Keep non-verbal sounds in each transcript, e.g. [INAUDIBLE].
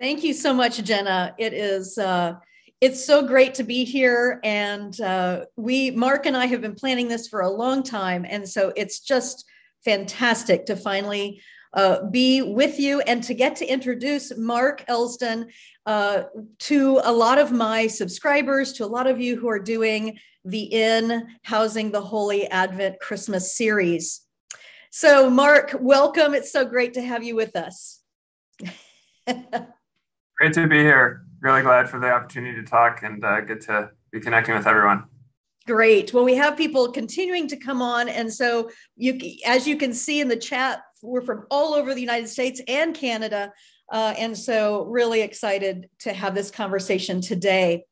Thank you so much, Jenna. It is uh, it's so great to be here, and uh, we Mark and I have been planning this for a long time, and so it's just fantastic to finally uh, be with you and to get to introduce Mark Elsdon uh, to a lot of my subscribers, to a lot of you who are doing the Inn Housing the Holy Advent Christmas series. So, Mark, welcome. It's so great to have you with us. [LAUGHS] Great to be here. Really glad for the opportunity to talk and uh, get to be connecting with everyone. Great. Well, we have people continuing to come on, and so you, as you can see in the chat, we're from all over the United States and Canada, uh, and so really excited to have this conversation today.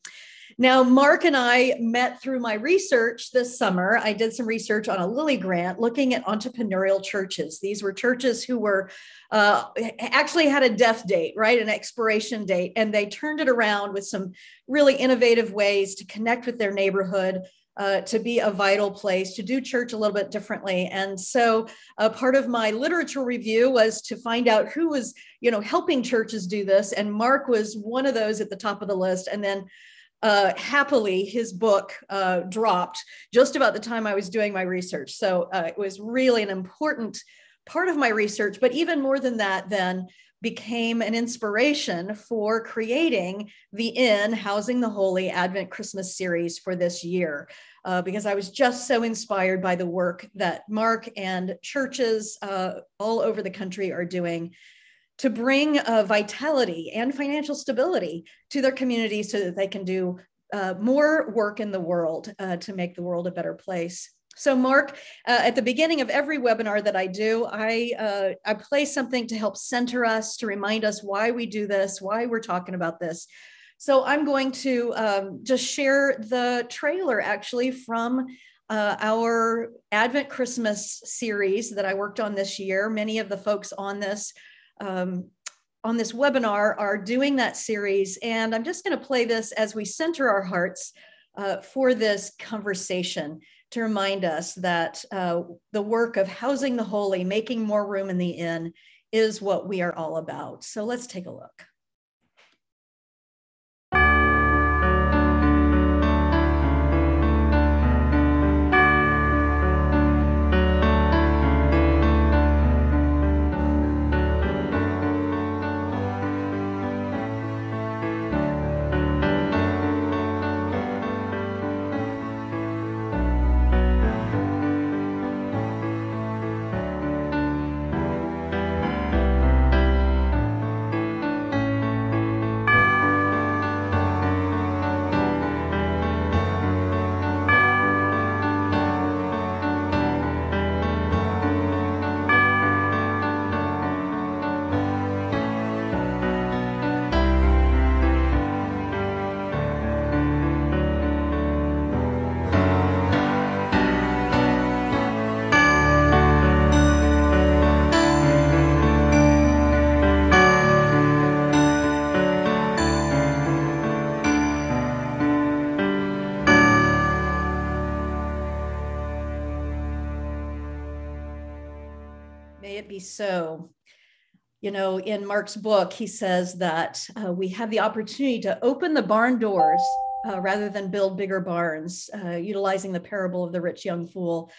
Now, Mark and I met through my research this summer. I did some research on a Lilly grant looking at entrepreneurial churches. These were churches who were uh, actually had a death date, right? An expiration date. And they turned it around with some really innovative ways to connect with their neighborhood. Uh, to be a vital place, to do church a little bit differently. And so, uh, part of my literature review was to find out who was, you know, helping churches do this. And Mark was one of those at the top of the list. And then uh, happily his book uh, dropped just about the time I was doing my research. So uh, it was really an important part of my research. But even more than that, then became an inspiration for creating the Inn Housing the Holy Advent Christmas series for this year. Uh, because I was just so inspired by the work that Mark and churches uh, all over the country are doing to bring uh, vitality and financial stability to their communities so that they can do uh, more work in the world uh, to make the world a better place. So, Mark, uh, at the beginning of every webinar that I do, I, uh, I play something to help center us, to remind us why we do this, why we're talking about this. So, I'm going to um, just share the trailer actually from uh, our Advent Christmas series that I worked on this year. Many of the folks on this um, on this webinar are doing that series. And I'm just going to play this as we center our hearts uh, for this conversation to remind us that uh, the work of housing the holy, making more room in the inn, is what we are all about. So let's take a look. So. You know, in Mark's book, he says that uh, we have the opportunity to open the barn doors uh, rather than build bigger barns, uh, utilizing the parable of the rich young fool.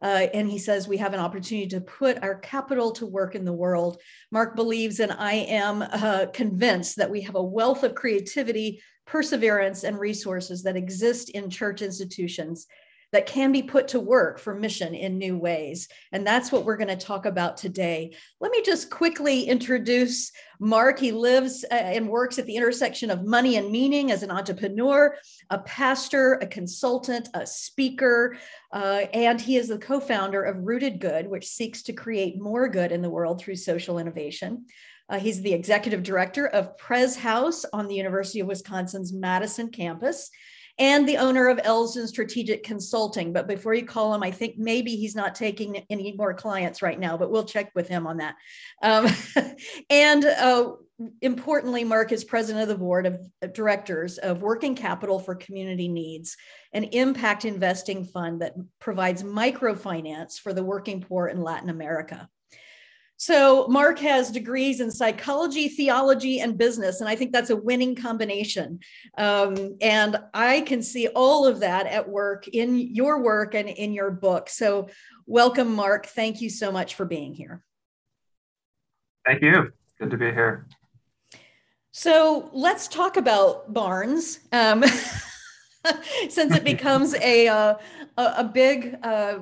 Uh, and he says we have an opportunity to put our capital to work in the world. Mark believes, and I am uh, convinced that we have a wealth of creativity, perseverance, and resources that exist in church institutions that can be put to work for mission in new ways. And that's what we're going to talk about today. Let me just quickly introduce Mark. He lives uh, and works at the intersection of money and meaning as an entrepreneur, a pastor, a consultant, a speaker, uh, and he is the co founder of Rooted Good, which seeks to create more good in the world through social innovation. Uh, he's the executive director of Pres House on the University of Wisconsin's Madison campus and the owner of Elsdon Strategic Consulting. But before you call him, I think maybe he's not taking any more clients right now, but we'll check with him on that. Um, [LAUGHS] and uh, importantly, Mark is president of the board of directors of Working Capital for Community Needs, an impact investing fund that provides microfinance for the working poor in Latin America. So, Mark has degrees in psychology, theology, and business. And I think that's a winning combination. Um, and I can see all of that at work in your work and in your book. So, welcome, Mark. Thank you so much for being here. Thank you. Good to be here. So, let's talk about barns. Um, [LAUGHS] since it becomes a, uh, a, big uh,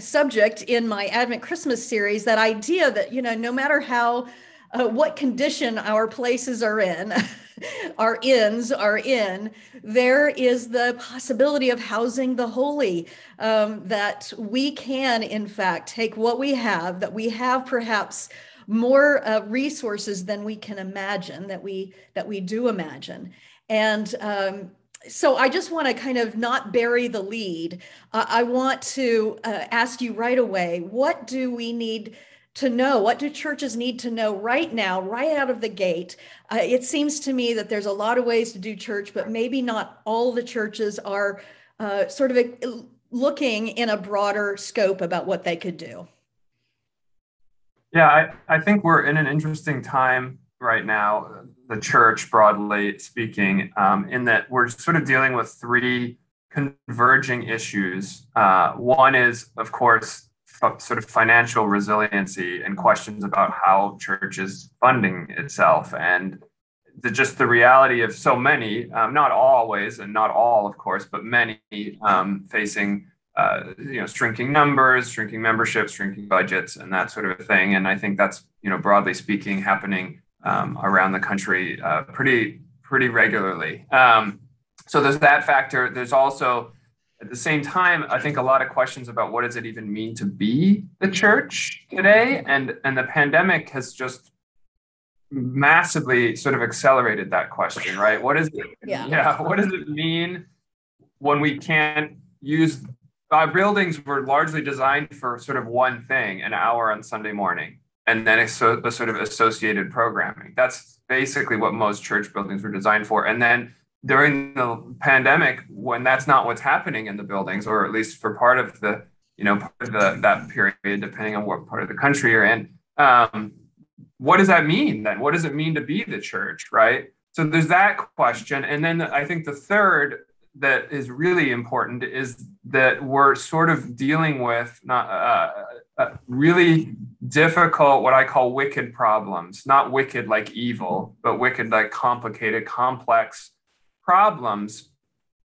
subject in my Advent Christmas series, that idea that, you know, no matter how, uh, what condition our places are in, [LAUGHS] our inns are in, there is the possibility of housing the holy. Um, that we can, in fact, take what we have, that we have perhaps more uh, resources than we can imagine, that we that we do imagine, and um, so I just want to kind of not bury the lead. Uh, I want to uh, ask you right away what do we need to know? What do churches need to know right now, right out of the gate? Uh, it seems to me that there's a lot of ways to do church, but maybe not all the churches are uh, sort of uh, looking in a broader scope about what they could do. Yeah, I, I think we're in an interesting time right now, the church broadly speaking, um, in that we're sort of dealing with three converging issues. Uh, one is, of course, f- sort of financial resiliency and questions about how church is funding itself and the, just the reality of so many, um, not always and not all, of course, but many um, facing uh, you know shrinking numbers, shrinking memberships, shrinking budgets, and that sort of thing. And I think that's you know broadly speaking happening um, around the country uh, pretty pretty regularly. Um, so there's that factor. There's also at the same time, I think a lot of questions about what does it even mean to be the church today, and and the pandemic has just massively sort of accelerated that question, right? What is it? Yeah. yeah what does it mean when we can't use our buildings were largely designed for sort of one thing, an hour on Sunday morning and then so, a sort of associated programming. That's basically what most church buildings were designed for. And then during the pandemic, when that's not what's happening in the buildings, or at least for part of the, you know, part of the, that period, depending on what part of the country you're in, um, what does that mean then? What does it mean to be the church, right? So there's that question. And then I think the third that is really important is that we're sort of dealing with not uh, uh, really difficult what i call wicked problems not wicked like evil but wicked like complicated complex problems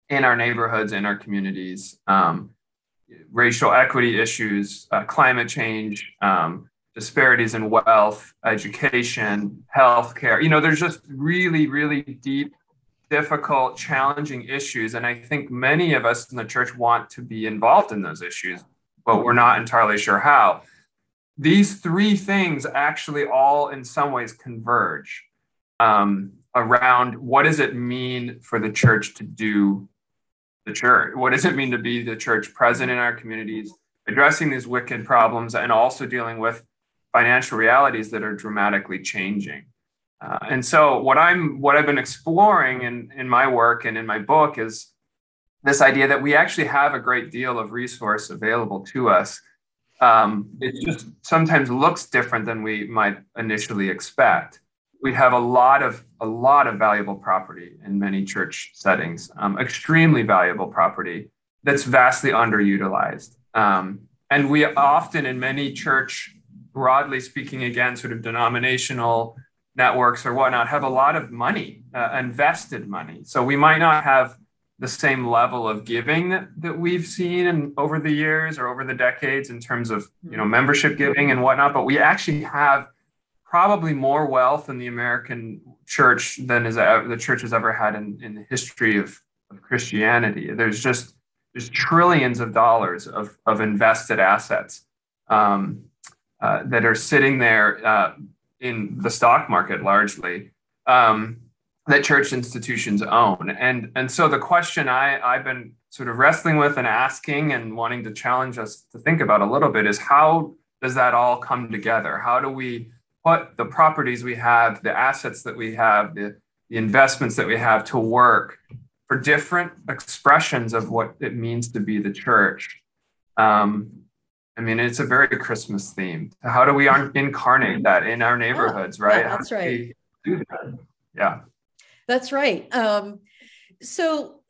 in our neighborhoods in our communities um, racial equity issues uh, climate change um, disparities in wealth education healthcare you know there's just really really deep difficult, challenging issues. And I think many of us in the church want to be involved in those issues, but we're not entirely sure how. These three things actually all, in some ways, converge um, around what does it mean for the church to do the church? What does it mean to be the church present in our communities, addressing these wicked problems, and also dealing with financial realities that are dramatically changing? Uh, and so what I'm what I've been exploring in, in my work and in my book is this idea that we actually have a great deal of resource available to us. Um, it just sometimes looks different than we might initially expect. We have a lot of a lot of valuable property in many church settings, um, extremely valuable property that's vastly underutilized. Um, and we often, in many church, broadly speaking, again, sort of denominational networks or whatnot have a lot of money, uh, invested money. So we might not have the same level of giving that, that we've seen in, over the years or over the decades in terms of you know membership giving and whatnot, but we actually have probably more wealth in the American church than is the church has ever had in, in the history of, of Christianity. There's just there's trillions of dollars of, of invested assets um, uh, that are sitting there uh, in the stock market largely um, that church institutions own. And, and so the question I, I've been sort of wrestling with and asking and wanting to challenge us to think about a little bit is how does that all come together? How do we put the properties we have, the assets that we have, the, the investments that we have to work for different expressions of what it means to be the church? Um, I mean, it's a very Christmas theme. How do we [LAUGHS] incarnate that in our neighborhoods, yeah, right? Yeah, that's right. That's right. Um, so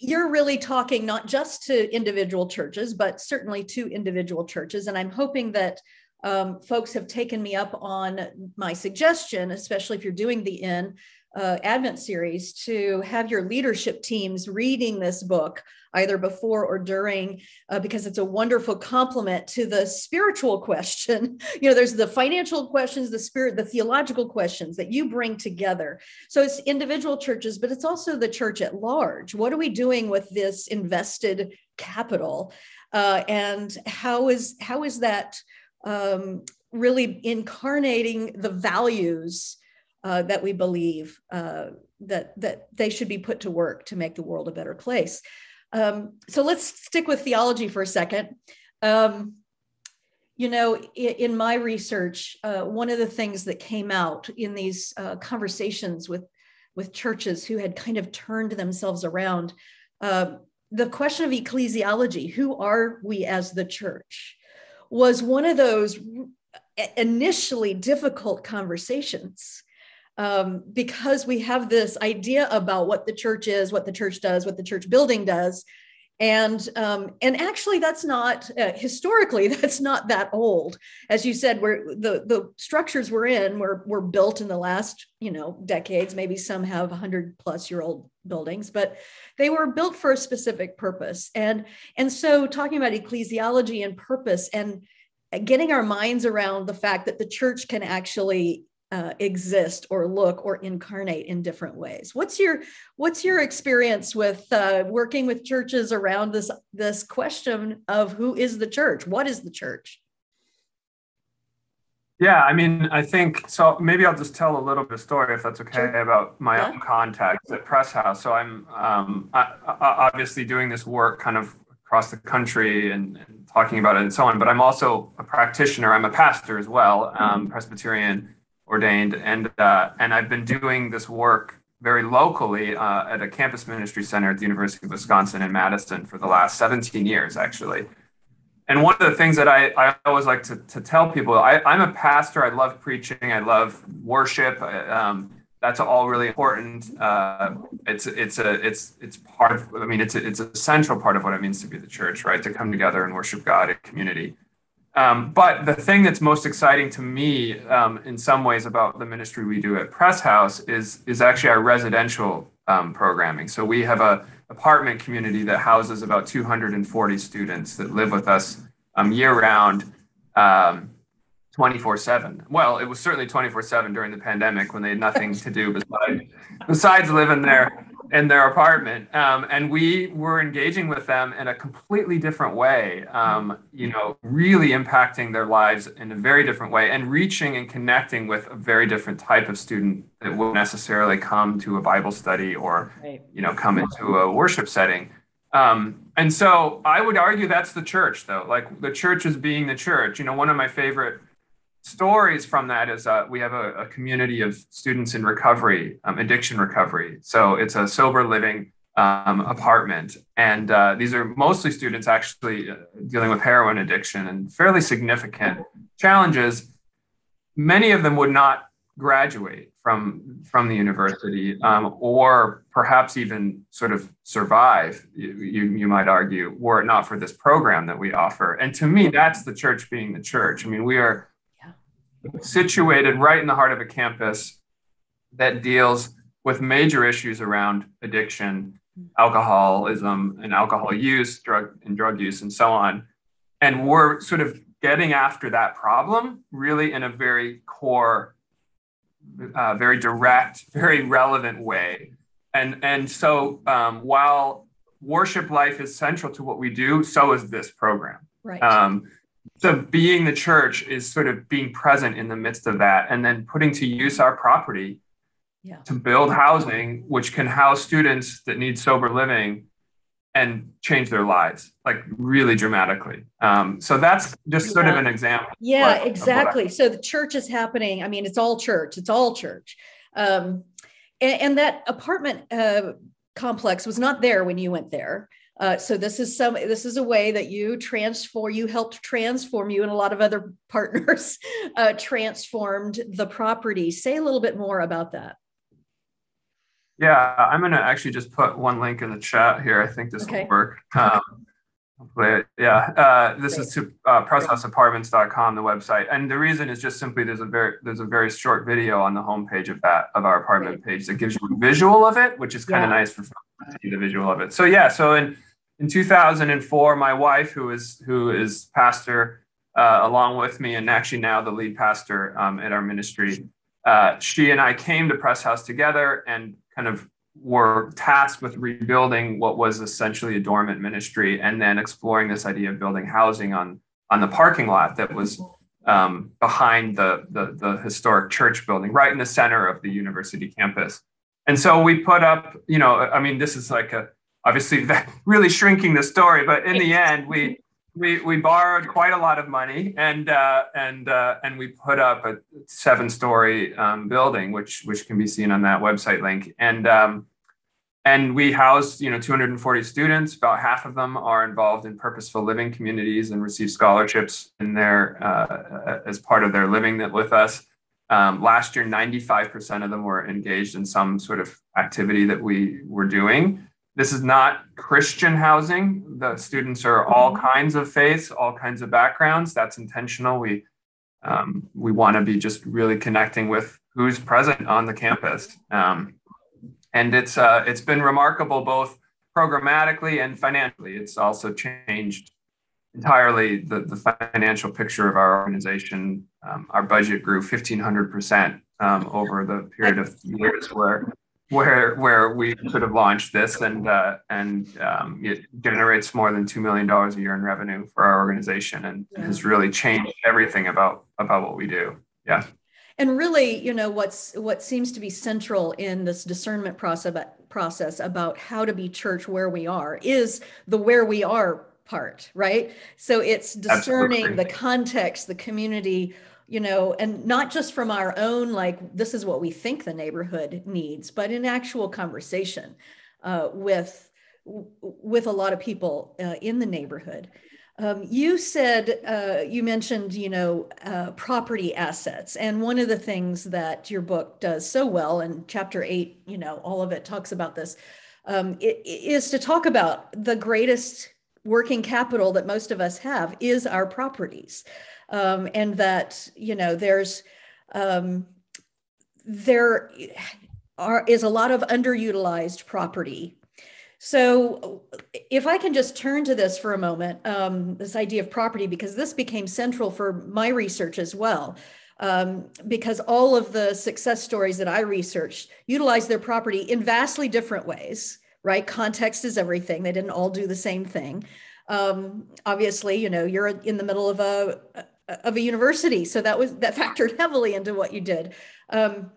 you're really talking not just to individual churches, but certainly to individual churches. And I'm hoping that um, folks have taken me up on my suggestion, especially if you're doing the in uh, Advent series, to have your leadership teams reading this book either before or during, uh, because it's a wonderful complement to the spiritual [LAUGHS] question. you know, there's the financial questions, the spirit, the theological questions that you bring together. So it's individual churches, but it's also the church at large. What are we doing with this invested capital? Uh, and how is how is that um, really incarnating the values uh, that we believe uh, that that they should be put to work to make the world a better place. Um, so let's stick with theology for a second. Um, you know, in, my research, uh, one of the things that came out in these uh, conversations with with churches who had kind of turned themselves around, uh, the question of ecclesiology, who are we as the church, was one of those initially difficult conversations um, because we have this idea about what the church is, what the church does, what the church building does, and um, and actually that's not uh, historically [LAUGHS] that's not that old. As you said where the the structures we're in were were built in the last you know decades. Maybe some have 100 plus year old buildings but they were built for a specific purpose. And and so talking about ecclesiology and purpose and getting our minds around the fact that the church can actually uh, exist or look or incarnate in different ways. What's your what's your experience with uh, working with churches around this this question of who is the church? What is the church? Yeah, I mean, I think so. Maybe I'll just tell a little bit of story, if that's okay, sure. about my yeah. own contacts at Pres House. So I'm um, I, I obviously doing this work kind of across the country and, and, talking about it and so on. But I'm also a practitioner. I'm a pastor as well, um. Presbyterian ordained, and uh, and I've been doing this work very locally uh, at a campus ministry center at the University of Wisconsin in Madison for the last 17 years, actually. And one of the things that I, I always like to, to tell people, I, I'm a pastor. I love preaching. I love worship. Um, that's all really important. Uh, it's it's a it's it's part of. I mean, it's a, it's a central part of what it means to be the church, right? To come together and worship God in community. Um, but the thing that's most exciting to me, um, in some ways, about the ministry we do at Pres House is is actually our residential um, programming. So we have a apartment community that houses about 240 students that live with us um, year round, um, 24 seven. Well, it was certainly 24 seven during the pandemic when they had nothing to do besides besides live in there in their apartment. Um, and we were engaging with them in a completely different way, um, you know, really impacting their lives in a very different way and reaching and connecting with a very different type of student that would necessarily come to a Bible study or, you know, come into a worship setting. Um, and so I would argue that's the church, though. Like the church is being the church. You know, one of my favorite stories from that is uh, we have a, a, community of students in recovery, um, addiction recovery. So it's a sober living um, apartment. And uh, these are mostly students actually uh, dealing with heroin addiction and fairly significant challenges. Many of them would not graduate from, from the university um, or perhaps even sort of survive, you, you, you might argue, were it not for this program that we offer. And to me, that's the church being the church. I mean, we are situated right in the heart of a campus that deals with major issues around addiction, alcoholism, and alcohol use, drug and drug use, and so on. And we're sort of getting after that problem really in a very core, uh, very direct, very relevant way. And, and so um, while worship life is central to what we do, so is this program. Right. Um, so being the church is sort of being present in the midst of that and then putting to use our property yeah. to build housing which can house students that need sober living and change their lives like really dramatically. Um, so that's just sort yeah. of an example yeah of, exactly. Of so the church is happening. I mean it's all church. It's all church. Um, and, and, that apartment uh, complex was not there when you went there Uh, so this is some this is a way that you transform you helped transform you and a lot of other [LAUGHS] partners uh, transformed the property. Say a little bit more about that. Yeah, I'm going to actually just put one link in the chat here. I think this okay. will work. Um, hopefully, yeah. Uh, this Great. is to uh, presshouseapartments.com, the website, and the reason is just simply there's a very there's a very short video on the homepage of that of our apartment Great. page that gives you a visual of it, which is kind of yeah. nice for to see the visual of it. So yeah, so in in 2004, my wife, who is who is pastor uh, along with me, and actually now the lead pastor um, at our ministry, uh, she and I came to Pres House together and kind of were tasked with rebuilding what was essentially a dormant ministry and then exploring this idea of building housing on on the parking lot that was um, behind the, the, the historic church building right in the center of the university campus. And so we put up you know i mean this is like a obviously [LAUGHS] really shrinking the story but in the end we we we borrowed quite a lot of money and uh, and uh, and we put up a seven story um, building which which can be seen on that website link. And um, and we house you know 240 students. About half of them are involved in purposeful living communities and receive scholarships in their uh, as part of their living that with us. Um, last year 95% of them were engaged in some sort of activity that we were doing this is not Christian housing. The students are all mm-hmm. kinds of faiths, all kinds of backgrounds. That's intentional. We um, we want to be just really connecting with who's present on the campus, um, and it's uh, it's been remarkable both programmatically and financially. It's also changed entirely the, the financial picture of our organization. Um, our budget grew 1,500% um, over the period of years where where where we could have launched this and uh, and um, it generates more than two million dollars a year in revenue for our organization and has really changed everything about about what we do. Yeah. And really, you know, what's what seems to be central in this discernment process process about how to be church where we are is the where we are part, right? So it's discerning Absolutely. the context, the community, you know, and not just from our own, like, this is what we think the neighborhood needs, but in actual conversation uh, with, with a lot of people uh, in the neighborhood. Um, you said, uh, you mentioned, you know, uh, property assets. And one of the things that your book does so well, and chapter eight, you know, all of it talks about this, um, it, is to talk about the greatest working capital that most of us have is our properties um, and that you know there's um, there are is a lot of underutilized property. So if i can just turn to this for a moment um, this idea of property because this became central for my research as well um, because all of the success stories that i researched utilize their property in vastly different ways right? Context is everything. They didn't all do the same thing. Um, obviously you know you're in the middle of a of a university. So that was that factored heavily into what you did. Um,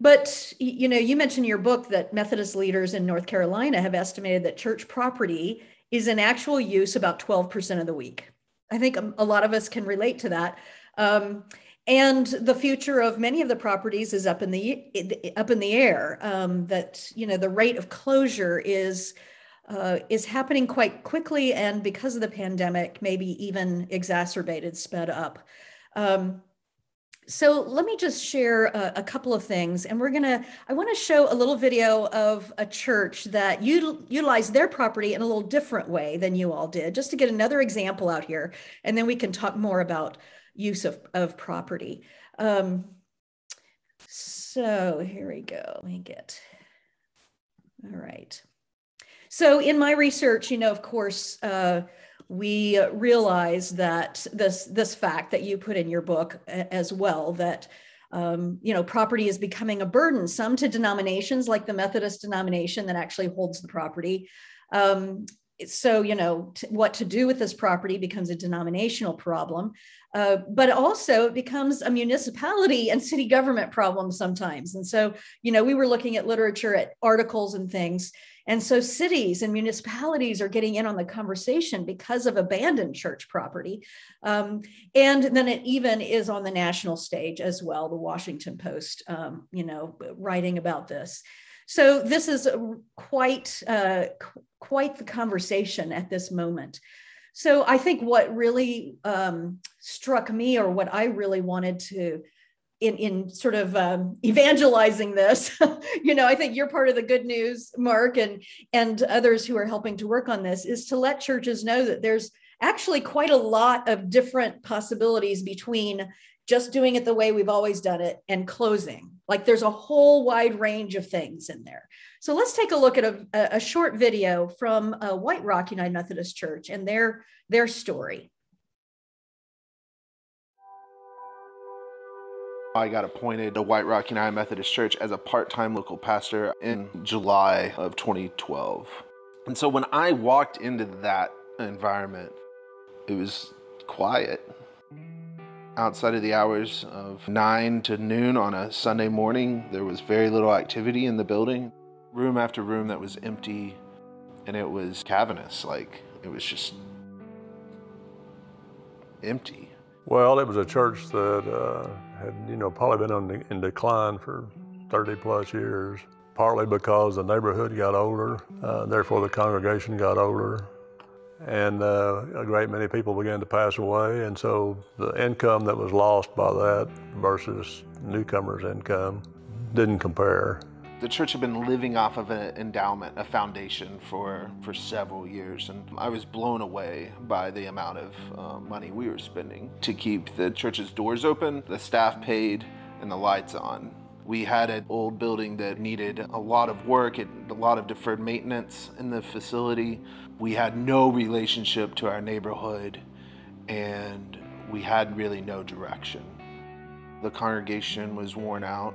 but you know, you mentioned in your book that Methodist leaders in North Carolina have estimated that church property is in actual use about 12% of the week. I think a, lot of us can relate to that. Um, and the future of many of the properties is up in the up in the air. Um, that you know the rate of closure is uh, is happening quite quickly and because of the pandemic, maybe even exacerbated, sped up. Um, so let me just share a, a, couple of things and we're gonna, I wanna show a little video of a church that util, utilized their property in a little different way than you all did, just to get another example out here. And then we can talk more about use of, of property. Um, so here we go, let me get, all right. So in my research, you know, of course, uh, we realize that this this fact that you put in your book as well that um, you know property is becoming a burden some to denominations like the methodist denomination that actually holds the property. Um, so you know what to do with this property becomes a denominational problem uh, but also it becomes a municipality and city government problem sometimes. And so you know we were looking at literature at articles and things and so cities and municipalities are getting in on the conversation because of abandoned church property. Um, and then it even is on the national stage as well, the Washington Post, um, you know, writing about this. So this is quite uh, quite the conversation at this moment. So I think what really um, struck me, or what I really wanted to in, in sort of um, evangelizing this [LAUGHS] you know i think you're part of the good news mark and and others who are helping to work on this is to let churches know that there's actually quite a lot of different possibilities between just doing it the way we've always done it and closing. Like there's a whole wide range of things in there. So let's take a look at a, a short video from uh, White Rock United Methodist Church and their, their story. I got appointed to White Rock United Methodist Church as a part-time local pastor in July of 2012. And so when I walked into that environment, it was quiet outside of the hours of 9 to noon on a Sunday morning, there was very little activity in the building. Room after room that was empty, and it was cavernous. Like, it was just empty. Well, it was a church that uh, had, you know, probably been in decline for 30 plus years, partly because the neighborhood got older, uh, therefore the congregation got older and uh, a great many people began to pass away. And so the income that was lost by that versus newcomers' income didn't compare. The church had been living off of an endowment, a foundation for, for several years, and I was blown away by the amount of uh, money we were spending to keep the church's doors open, the staff paid, and the lights on. We had an old building that needed a lot of work, a lot of deferred maintenance in the facility. We had no relationship to our neighborhood and we had really no direction. The congregation was worn out.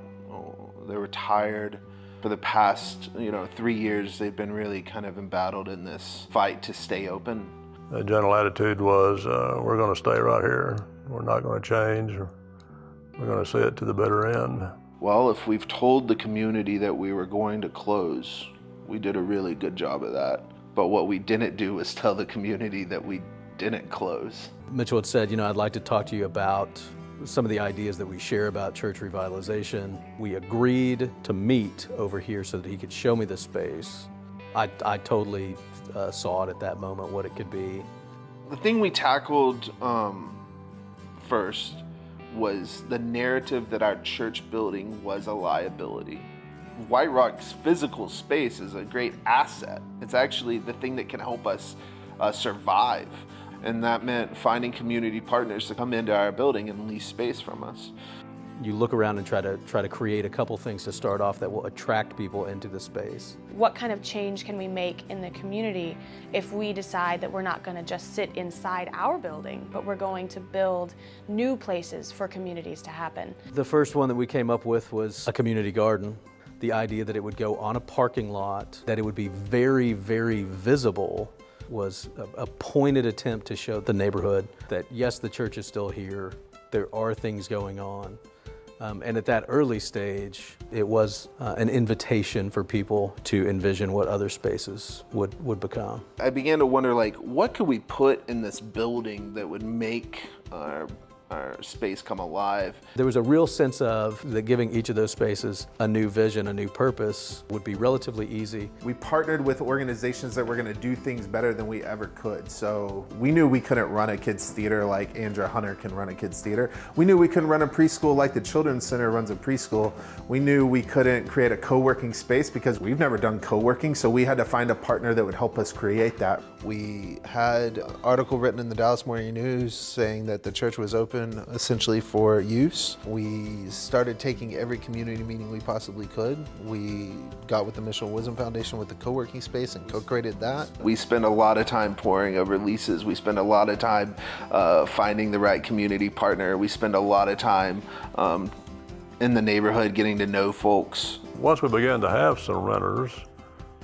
They were tired. For the past, you know, three years, they've been really kind of embattled in this fight to stay open. The general attitude was, uh, we're going to stay right here. We're not going to change. We're going to see it to the bitter end. Well, if we've told the community that we were going to close, we did a really good job of that. But what we didn't do was [LAUGHS] tell the community that we didn't close. Mitchell had said, you know, I'd like to talk to you about some of the ideas that we share about church revitalization. We agreed to meet over here so that he could show me the space. I, I totally uh, saw it at that moment, what it could be. The thing we tackled um, first was the narrative that our church building was a liability. White Rock's physical space is a great asset. It's actually the thing that can help us uh, survive. And that meant finding community partners to come into our building and lease space from us you look around and try to try to create a couple things to start off that will attract people into the space. What kind of change can we make in the community if we decide that we're not going to just sit inside our building, but we're going to build new places for communities to happen? The first one that we came up with was a community garden. The idea that it would go on a parking lot, that it would be very, very visible was a, a pointed attempt to show the neighborhood that yes, the church is still here, there are things going on, um, and at that early stage, it was uh, an invitation for people to envision what other spaces would, would become. I began to wonder, like, what could we put in this building that would make our our space come alive. There was a real sense of that giving each of those spaces a new vision, a new purpose would be relatively easy. We partnered with organizations that were going to do things better than we ever could. So we knew we couldn't run a kids theater like Andrea Hunter can run a kids theater. We knew we couldn't run a preschool like the Children's Center runs a preschool. We knew we couldn't create a co-working space because we've never done co-working. So we had to find a partner that would help us create that. We had an article written in the Dallas Morning News saying that the church was open open essentially for use. We started taking every community meeting we possibly could. We got with the Mitchell Wisdom Foundation with the co-working space and co-created that. We spend a lot of time pouring over leases. We spend a lot of time uh, finding the right community partner. We spend a lot of time um, in the neighborhood getting to know folks. Once we began to have some renters,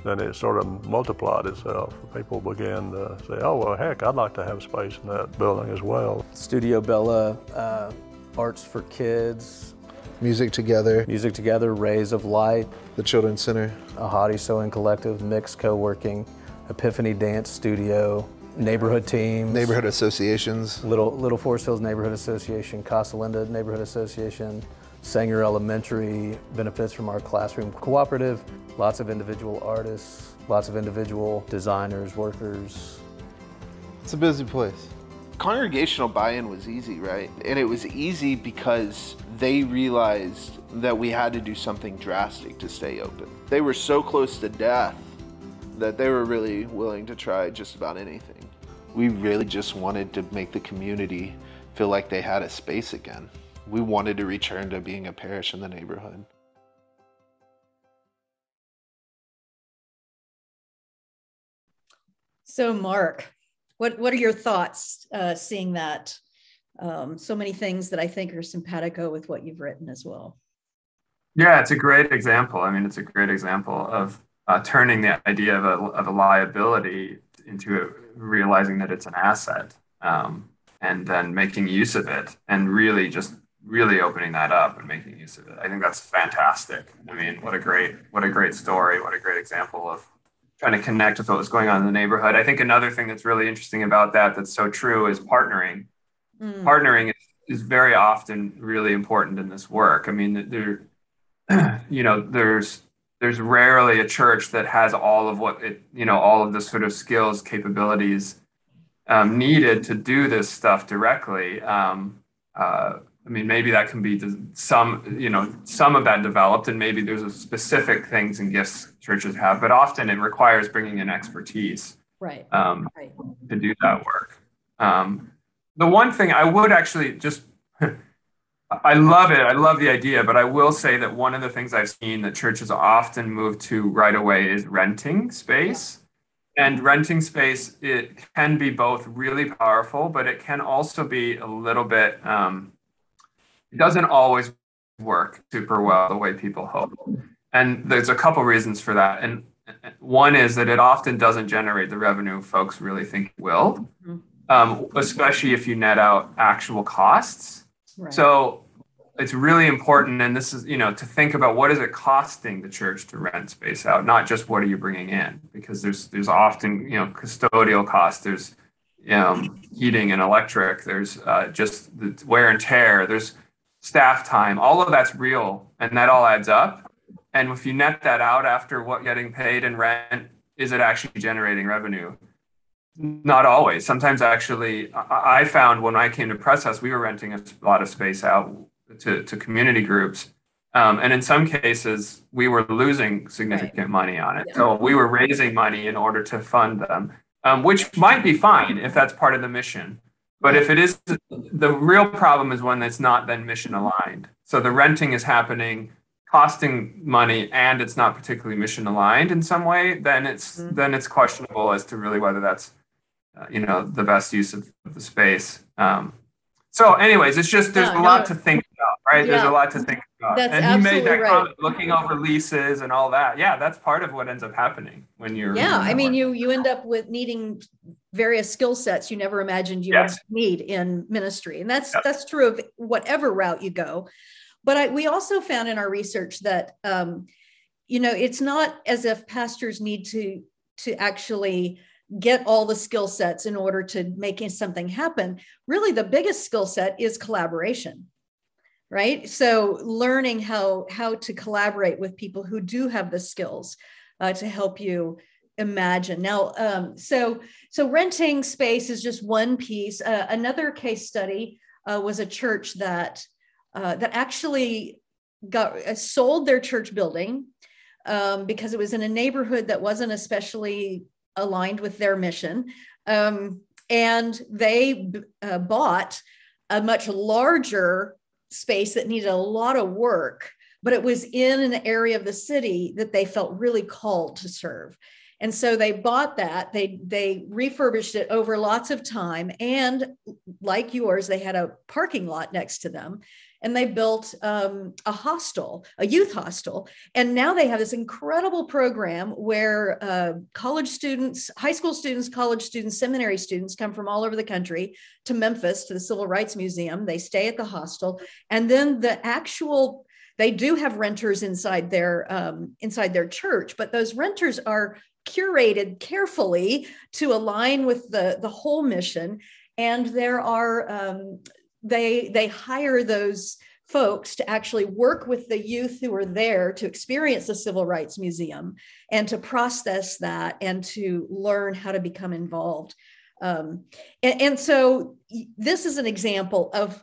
then it sort of multiplied itself. People began to say, oh, well, heck, I'd like to have space in that building as well. Studio Bella, uh, Arts for Kids. Music Together. Music Together, Rays of Light. The Children's Center. Ahadi Sewing Collective, Mix Co-working, Epiphany Dance Studio, neighborhood teams. Neighborhood associations. Little, Little Forest Hills Neighborhood Association, Casa Linda Neighborhood Association, Sanger Elementary benefits from our classroom cooperative, lots of individual artists, lots of individual designers, workers. It's a busy place. Congregational buy-in was easy, right? And it was easy because they realized that we had to do something drastic to stay open. They were so close to death that they were really willing to try just about anything. We really just wanted to make the community feel like they had a space again. We wanted to return to being a parish in the neighborhood. So, Mark, what what are your thoughts uh, seeing that? Um, so many things that I think are simpatico with what you've written as well. Yeah, it's a great example. I mean, it's a great example of uh, turning the idea of a, of a liability into realizing that it's an asset um, and then making use of it and really just really opening that up and making use of it. I think that's fantastic. I mean, what a great what a great story, what a great example of trying to connect with what was going on in the neighborhood. I think another thing that's really interesting about that that's so true is partnering. Mm. Partnering is, is very often really important in this work. I mean, there [CLEARS THROAT] you know, there's there's rarely a church that has all of what it, you know, all of the sort of skills, capabilities um, needed to do this stuff directly. Um, uh, I mean, maybe that can be some, you know, some of that developed, and maybe there's a specific things and gifts churches have, but often it requires bringing in expertise, right, um, right. to do that work. Um, the one thing I would actually just [LAUGHS] I love it. I love the idea, but I will say that one of the things I've seen that churches often move to right away is renting space. And renting space, it can be both really powerful, but it can also be a little bit, um, it doesn't always work super well the way people hope. And there's a couple reasons for that. And one is that it often doesn't generate the revenue folks really think it will, mm-hmm. um, especially if you net out actual costs. Right. So it's really important, and this is you know to think about what is it costing the church to rent space out, not just what are you bringing in, because there's there's often you know custodial costs, there's um, heating and electric, there's uh, just the wear and tear, there's staff time, all of that's real, and that all adds up. And if you net that out after what getting paid in rent, is it actually generating revenue? Not always. Sometimes, actually, I found when I came to Pres House, we were renting a lot of space out to, to community groups. Um, and in some cases, we were losing significant right. money on it. Yeah. So we were raising money in order to fund them, um, which might be fine if that's part of the mission. But if it is, the real problem is one that's not then mission aligned. So the renting is happening, costing money, and it's not particularly mission aligned in some way. Then it's mm-hmm. then it's questionable as to really whether that's uh, you know the best use of, of the space. Um, so, anyways, it's just there's no, a lot no. to think about, right? Yeah. There's a lot to think about. That's and he made that right. comment, looking over leases and all that. Yeah, that's part of what ends up happening when you're. Yeah, I mean, you you end up with needing various skill sets you never imagined you yes. would need in ministry, and that's that's true of whatever route you go. But I, we also found in our research that um, you know it's not as if pastors need to to actually get all the skill sets in order to making something happen really the biggest skill set is collaboration right so learning how how to collaborate with people who do have the skills uh, to help you imagine now um, so so renting space is just one piece uh, another case study uh, was a church that uh, that actually got uh, sold their church building um, because it was in a neighborhood that wasn't especially aligned with their mission. Um, and they uh, bought a much larger space that needed a lot of work, but it was in an area of the city that they felt really called to serve. And so they bought that. They they refurbished it over lots of time, and like yours, they had a parking lot next to them and they built um, a hostel, a youth hostel. And now they have this incredible program where uh, college students, high school students, college students, seminary students come from all over the country to Memphis to the Civil Rights Museum. They stay at the hostel. And then the actual they do have renters inside their um, inside their church, but those renters are curated carefully to align with the the whole mission and there are um, they they hire those folks to actually work with the youth who are there to experience the Civil Rights Museum and to process that and to learn how to become involved. Um, and, and, so this is an example of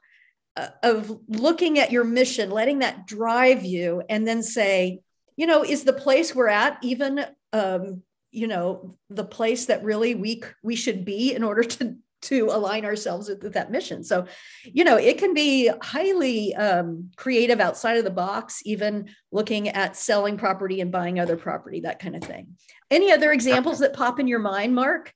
uh, of looking at your mission, letting that drive you, and then say, you know, is the place we're at even, um, you know, the place that really we we should be in order to to align ourselves with, with that mission. So, you know, it can be highly um, creative outside of the box, even looking at selling property and buying other property, that kind of thing. Any other examples that pop in your mind, Mark?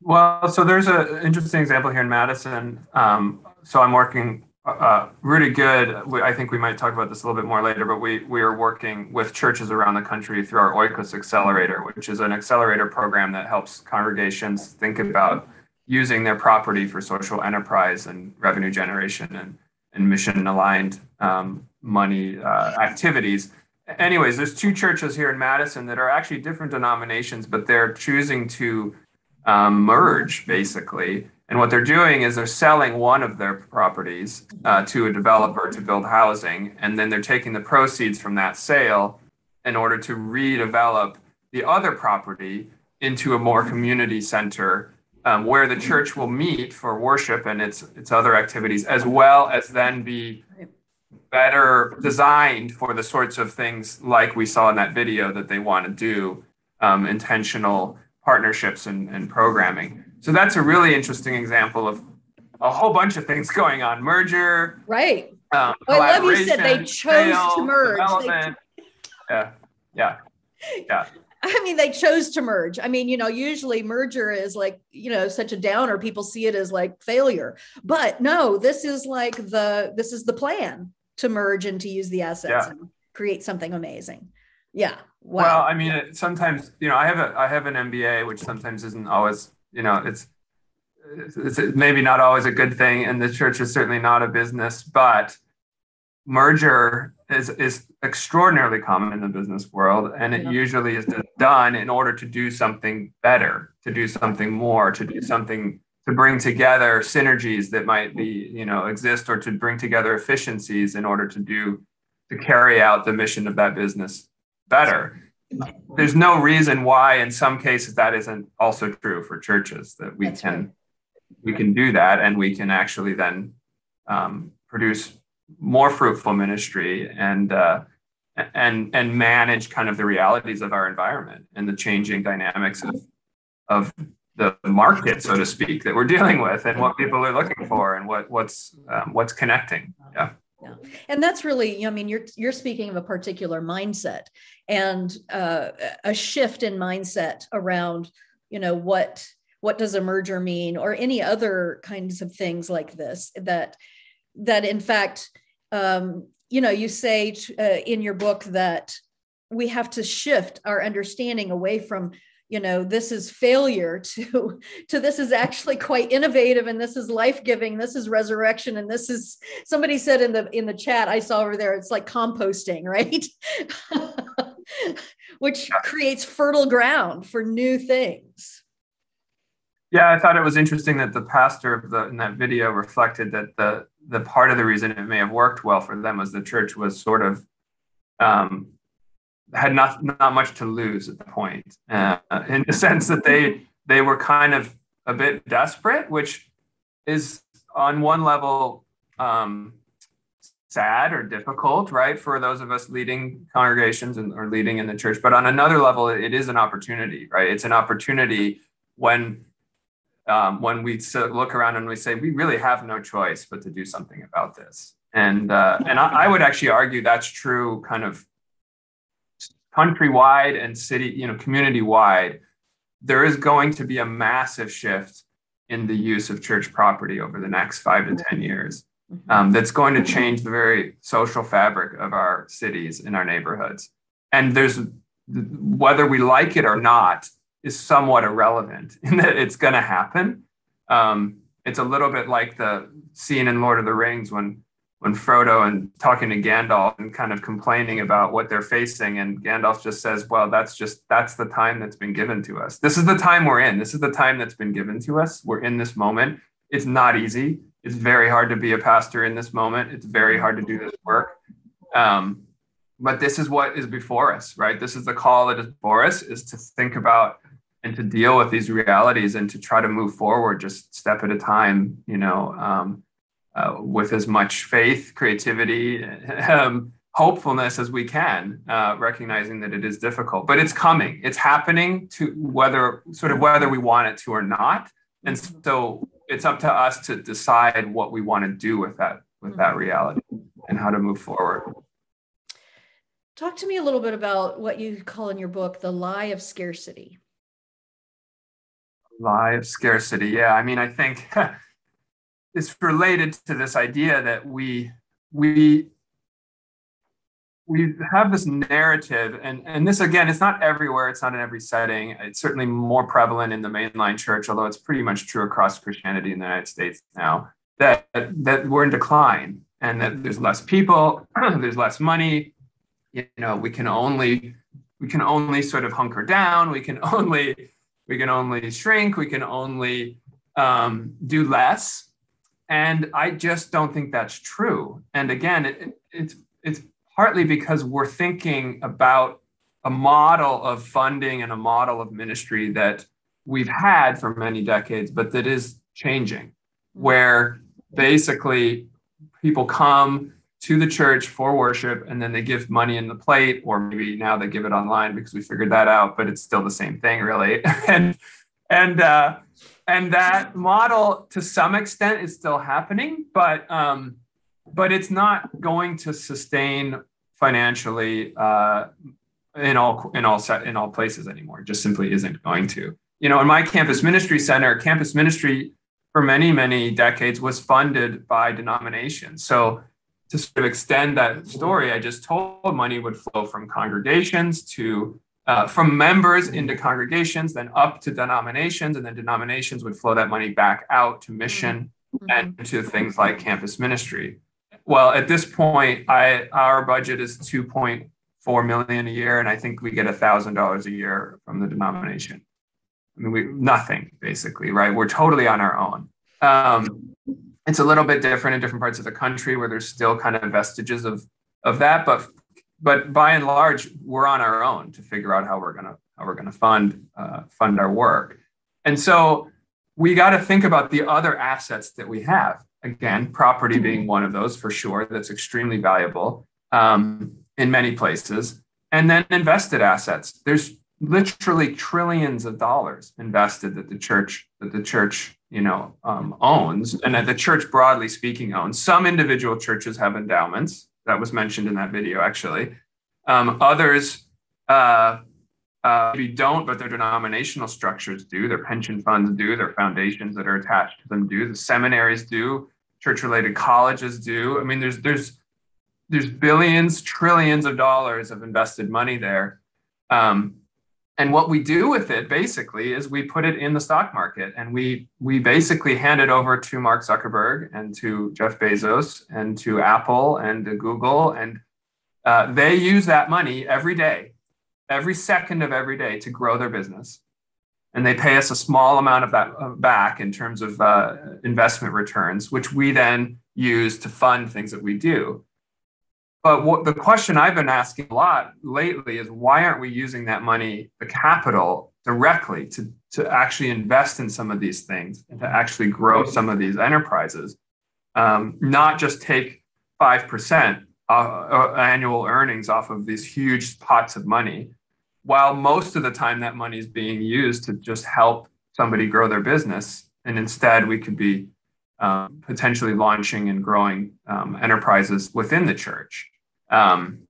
Well, so there's an interesting example here in Madison. Um, so I'm working uh, really good. I think we might talk about this a little bit more later, but we we are working with churches around the country through our Oikos Accelerator, which is an accelerator program that helps congregations think about using their property for social enterprise and revenue generation and, and mission aligned um, money uh, activities. Anyways, there's two churches here in Madison that are actually different denominations, but they're choosing to um, merge basically. And what they're doing is they're selling one of their properties uh, to a developer to build housing, and then they're taking the proceeds from that sale in order to redevelop the other property into a more community center um, where the church will meet for worship and its its other activities, as well as then be better designed for the sorts of things like we saw in that video that they want to do, um, intentional partnerships and, and programming. So that's a really interesting example of a whole bunch of things going on: merger, right? Um, well, I love you said they chose sale, to merge. They... Yeah, yeah, yeah. I mean, they chose to merge. I mean, you know, usually merger is like, you know, such a downer. People see it as like failure. But no, this is like the this is the plan to merge and to use the assets yeah. and create something amazing. Yeah. Wow. Well, I mean, it, sometimes you know, I have a I have an MBA, which sometimes isn't always, you know, it's it's maybe not always a good thing, and the church is certainly not a business, but merger is, is extraordinarily common in the business world and it usually is done in order to do something better to do something more to do something to bring together synergies that might be you know exist or to bring together efficiencies in order to do to carry out the mission of that business better there's no reason why in some cases that isn't also true for churches that we That's can right. we can do that and we can actually then um, produce more fruitful ministry and uh, and and manage kind of the realities of our environment and the changing dynamics of of the market, so to speak, that we're dealing with, and what people are looking for, and what what's um, what's connecting. Yeah. Yeah. And that's really, I mean, you're you're speaking of a particular mindset and uh, a shift in mindset around, you know, what what does a merger mean, or any other kinds of things like this that that in fact, um, you know, you say uh, in your book that we have to shift our understanding away from you know this is failure [LAUGHS] to to this is actually quite innovative and this is life-giving this is resurrection and this is somebody said in the in the chat i saw over there it's like composting right? [LAUGHS] Which creates fertile ground for new things. Yeah, I thought it was interesting that the pastor of the in that video reflected that the the part of the reason it may have worked well for them was the church was sort of um, had not not much to lose at the point, uh, in the sense that they they were kind of a bit desperate, which is on one level um, sad or difficult, right, for those of us leading congregations and or leading in the church. But on another level, it is an opportunity, right? It's an opportunity when um, when we look around and we say we really have no choice but to do something about this. And uh, and I, I, would actually argue that's true, kind of countrywide and city, you know, community wide. There is going to be a massive shift in the use of church property over the next five to ten years. Mm-hmm. Um, that's going to change the very social fabric of our cities and our neighborhoods. And there's whether we like it or not, is somewhat irrelevant [LAUGHS] in that it's going to happen. Um, it's a little bit like the scene in Lord of the Rings when when Frodo and talking to Gandalf and kind of complaining about what they're facing, and Gandalf just says, "Well, that's just that's the time that's been given to us. This is the time we're in. This is the time that's been given to us. We're in this moment. It's not easy. it's very hard to be a pastor in this moment. It's very hard to do this work. Um, but this is what is before us, right? This is the call that is before us is to think about and to deal with these realities and to try to move forward just step at a time, you know, um, uh, with as much faith, creativity, [LAUGHS] um, hopefulness as we can, uh, recognizing that it is difficult, but it's coming. It's happening to whether sort of whether we want it to or not. And so it's up to us to decide what we want to do with that with that mm-hmm. reality and how to move forward. Talk to me a little bit about what you call in your book the lie of scarcity. Lie of scarcity. Yeah, I mean, I think [LAUGHS] it's related to this idea that we we we have this narrative and, and this again it's not everywhere it's not in every setting. It's certainly more prevalent in the mainline church although it's pretty much true across christianity in the united states now that that we're in decline and that there's less people [CLEARS THROAT] there's less money. You know we can only we can only sort of hunker down we can [LAUGHS] only we can only shrink we can only um, do less and i just don't think that's true and again it, it's it's partly because we're thinking about a model of funding and a model of ministry that we've had for many decades, but that is changing, where basically people come to the church for worship and then they give money in the plate, or maybe now they give it online because we figured that out, but it's still the same thing, really. [LAUGHS] and and uh, and that model to some extent is still happening, but um, but it's not going to sustain financially uh, in all in all set in all places anymore. It just simply isn't going to. You know, in my campus ministry center, campus ministry for many many decades was funded by denominations. So to sort of extend that story, I just told money would flow from congregations to uh, from members into congregations, then up to denominations, and then denominations would flow that money back out to mission mm-hmm. and to things like campus ministry. Well, at this point, I our budget is two point four million a year, and I think we get a thousand dollars a year from the denomination. I mean, we nothing basically, right? We're totally on our own. Um, it's a little bit different in different parts of the country where there's still kind of vestiges of of that, but but by and large, we're on our own to figure out how we're gonna how we're gonna fund uh, fund our work, and so we got to think about the other assets that we have. Again, property being one of those for sure, that's extremely valuable um, in many places. And then invested assets. There's literally trillions of dollars invested that the church that the church you know um, owns and that the church broadly speaking owns. Some individual churches have endowments that was mentioned in that video actually um, others uh, uh, maybe don't, but their denominational structures do. Their pension funds do. Their foundations that are attached to them do. The seminaries do. Church-related colleges do. I mean, there's there's there's billions, trillions of dollars of invested money there. Um, and what we do with it basically is we put it in the stock market and we we basically hand it over to Mark Zuckerberg and to Jeff Bezos and to Apple and to Google and uh, they use that money every day every second of every day to grow their business. And they pay us a small amount of that back in terms of uh, investment returns, which we then use to fund things that we do. But what the question I've been asking a lot lately is why aren't we using that money, the capital, directly to, to actually invest in some of these things and to actually grow some of these enterprises? Um, not just take 5% uh, uh, annual earnings off of these huge pots of money while most of the time that money is being used to just help somebody grow their business. And instead, we could be um, potentially launching and growing um, enterprises within the church. Um,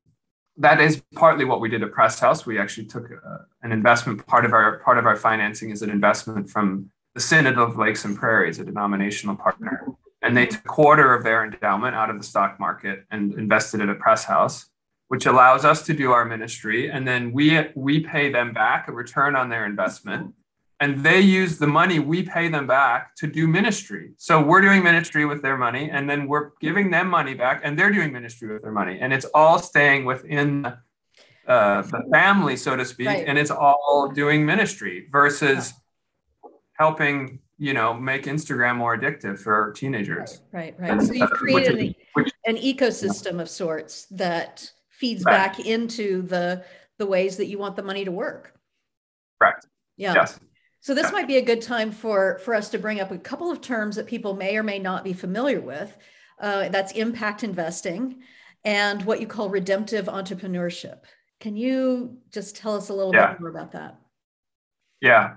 that is partly what we did at Pres House. We actually took uh, an investment. Part of our part of our financing is an investment from the Synod of Lakes and Prairies, a denominational partner, and they took a quarter of their endowment out of the stock market and invested it at Pres House which allows us to do our ministry and then we we pay them back a return on their investment and they use the money we pay them back to do ministry so we're doing ministry with their money and then we're giving them money back and they're doing ministry with their money and it's all staying within uh, the family so to speak right. and it's all doing ministry versus helping you know make Instagram more addictive for teenagers. Right, right. right. So you've created an, which, an ecosystem of sorts that feeds right. back into the the ways that you want the money to work. Correct. Yeah. Yes. So this might be a good time for for us to bring up a couple of terms that people may or may not be familiar with. Uh, that's impact investing and what you call redemptive entrepreneurship. Can you just tell us a little yeah. bit more about that? Yeah.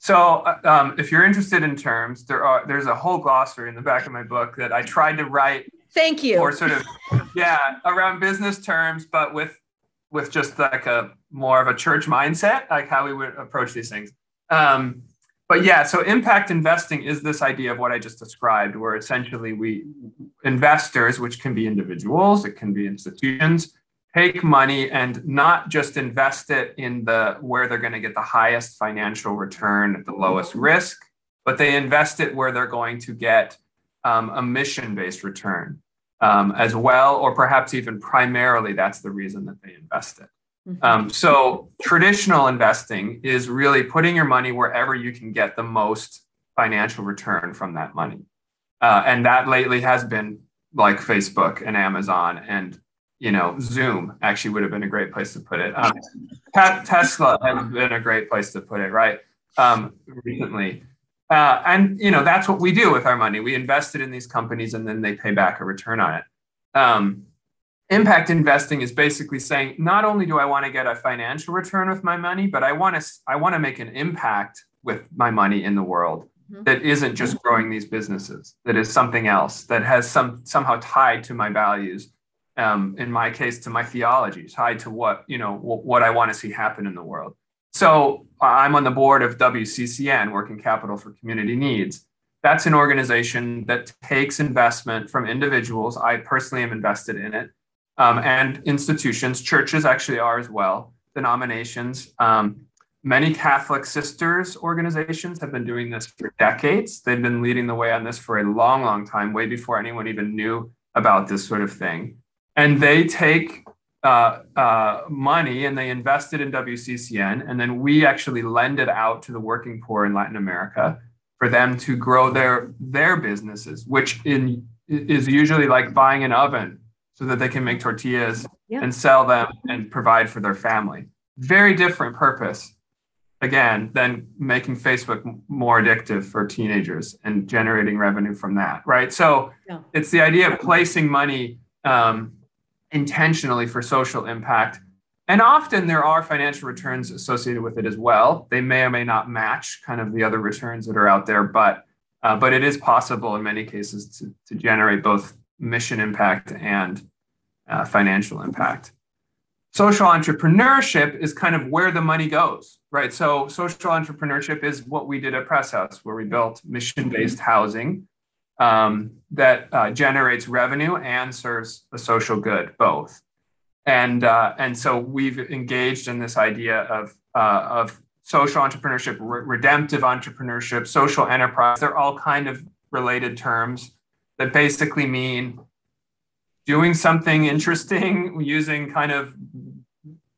So, uh, um, if you're interested in terms, there are there's a whole glossary in the back of my book that I tried to write. Thank you. Or sort of, yeah, around business terms, but with with just like a more of a church mindset, like how we would approach these things. Um, but yeah, so impact investing is this idea of what I just described, where essentially we investors, which can be individuals, it can be institutions, take money and not just invest it in the where they're going to get the highest financial return at the lowest risk, but they invest it where they're going to get um, a mission-based return um, as well, or perhaps even primarily that's the reason that they invest it. Mm-hmm. Um, so traditional investing is really putting your money wherever you can get the most financial return from that money. Uh, and that lately has been like Facebook and Amazon and you know, Zoom actually would have been a great place to put it. Um, Tesla has been a great place to put it, right? Um, recently. Uh, and, you know, that's what we do with our money. We invest it in these companies and then they pay back a return on it. Um, impact investing is basically saying, not only do I want to get a financial return with my money, but I want to, I want to make an impact with my money in the world mm-hmm. that isn't just growing these businesses, that is something else, that has some somehow tied to my values um, in my case to my theology tied to what you know w- what i want to see happen in the world. So i'm on the board of wccn working capital for community needs. That's an organization that takes investment from individuals. I personally am invested in it um, and institutions churches actually are as well denominations. Um, many catholic sisters organizations have been doing this for decades. They've been leading the way on this for a long long time way before anyone even knew about this sort of thing. And they take uh, uh, money and they invest it in WCCN, and then we actually lend it out to the working poor in Latin America for them to grow their their businesses, which in is usually like buying an oven so that they can make tortillas yeah. and sell them and provide for their family. Very different purpose, again, than making Facebook more addictive for teenagers and generating revenue from that, right? So yeah. it's the idea of placing money um, intentionally for social impact. And often there are financial returns associated with it as well. They may or may not match kind of the other returns that are out there, but uh, but it is possible in many cases to, to generate both mission impact and uh, financial impact. Social entrepreneurship is kind of where the money goes, right? So social entrepreneurship is what we did at Pres House, where we built mission-based housing um, that uh, generates revenue and serves a social good, both. And, uh, and so we've engaged in this idea of, uh, of social entrepreneurship, re- redemptive entrepreneurship, social enterprise. They're all kind of related terms that basically mean doing something interesting [LAUGHS] using kind of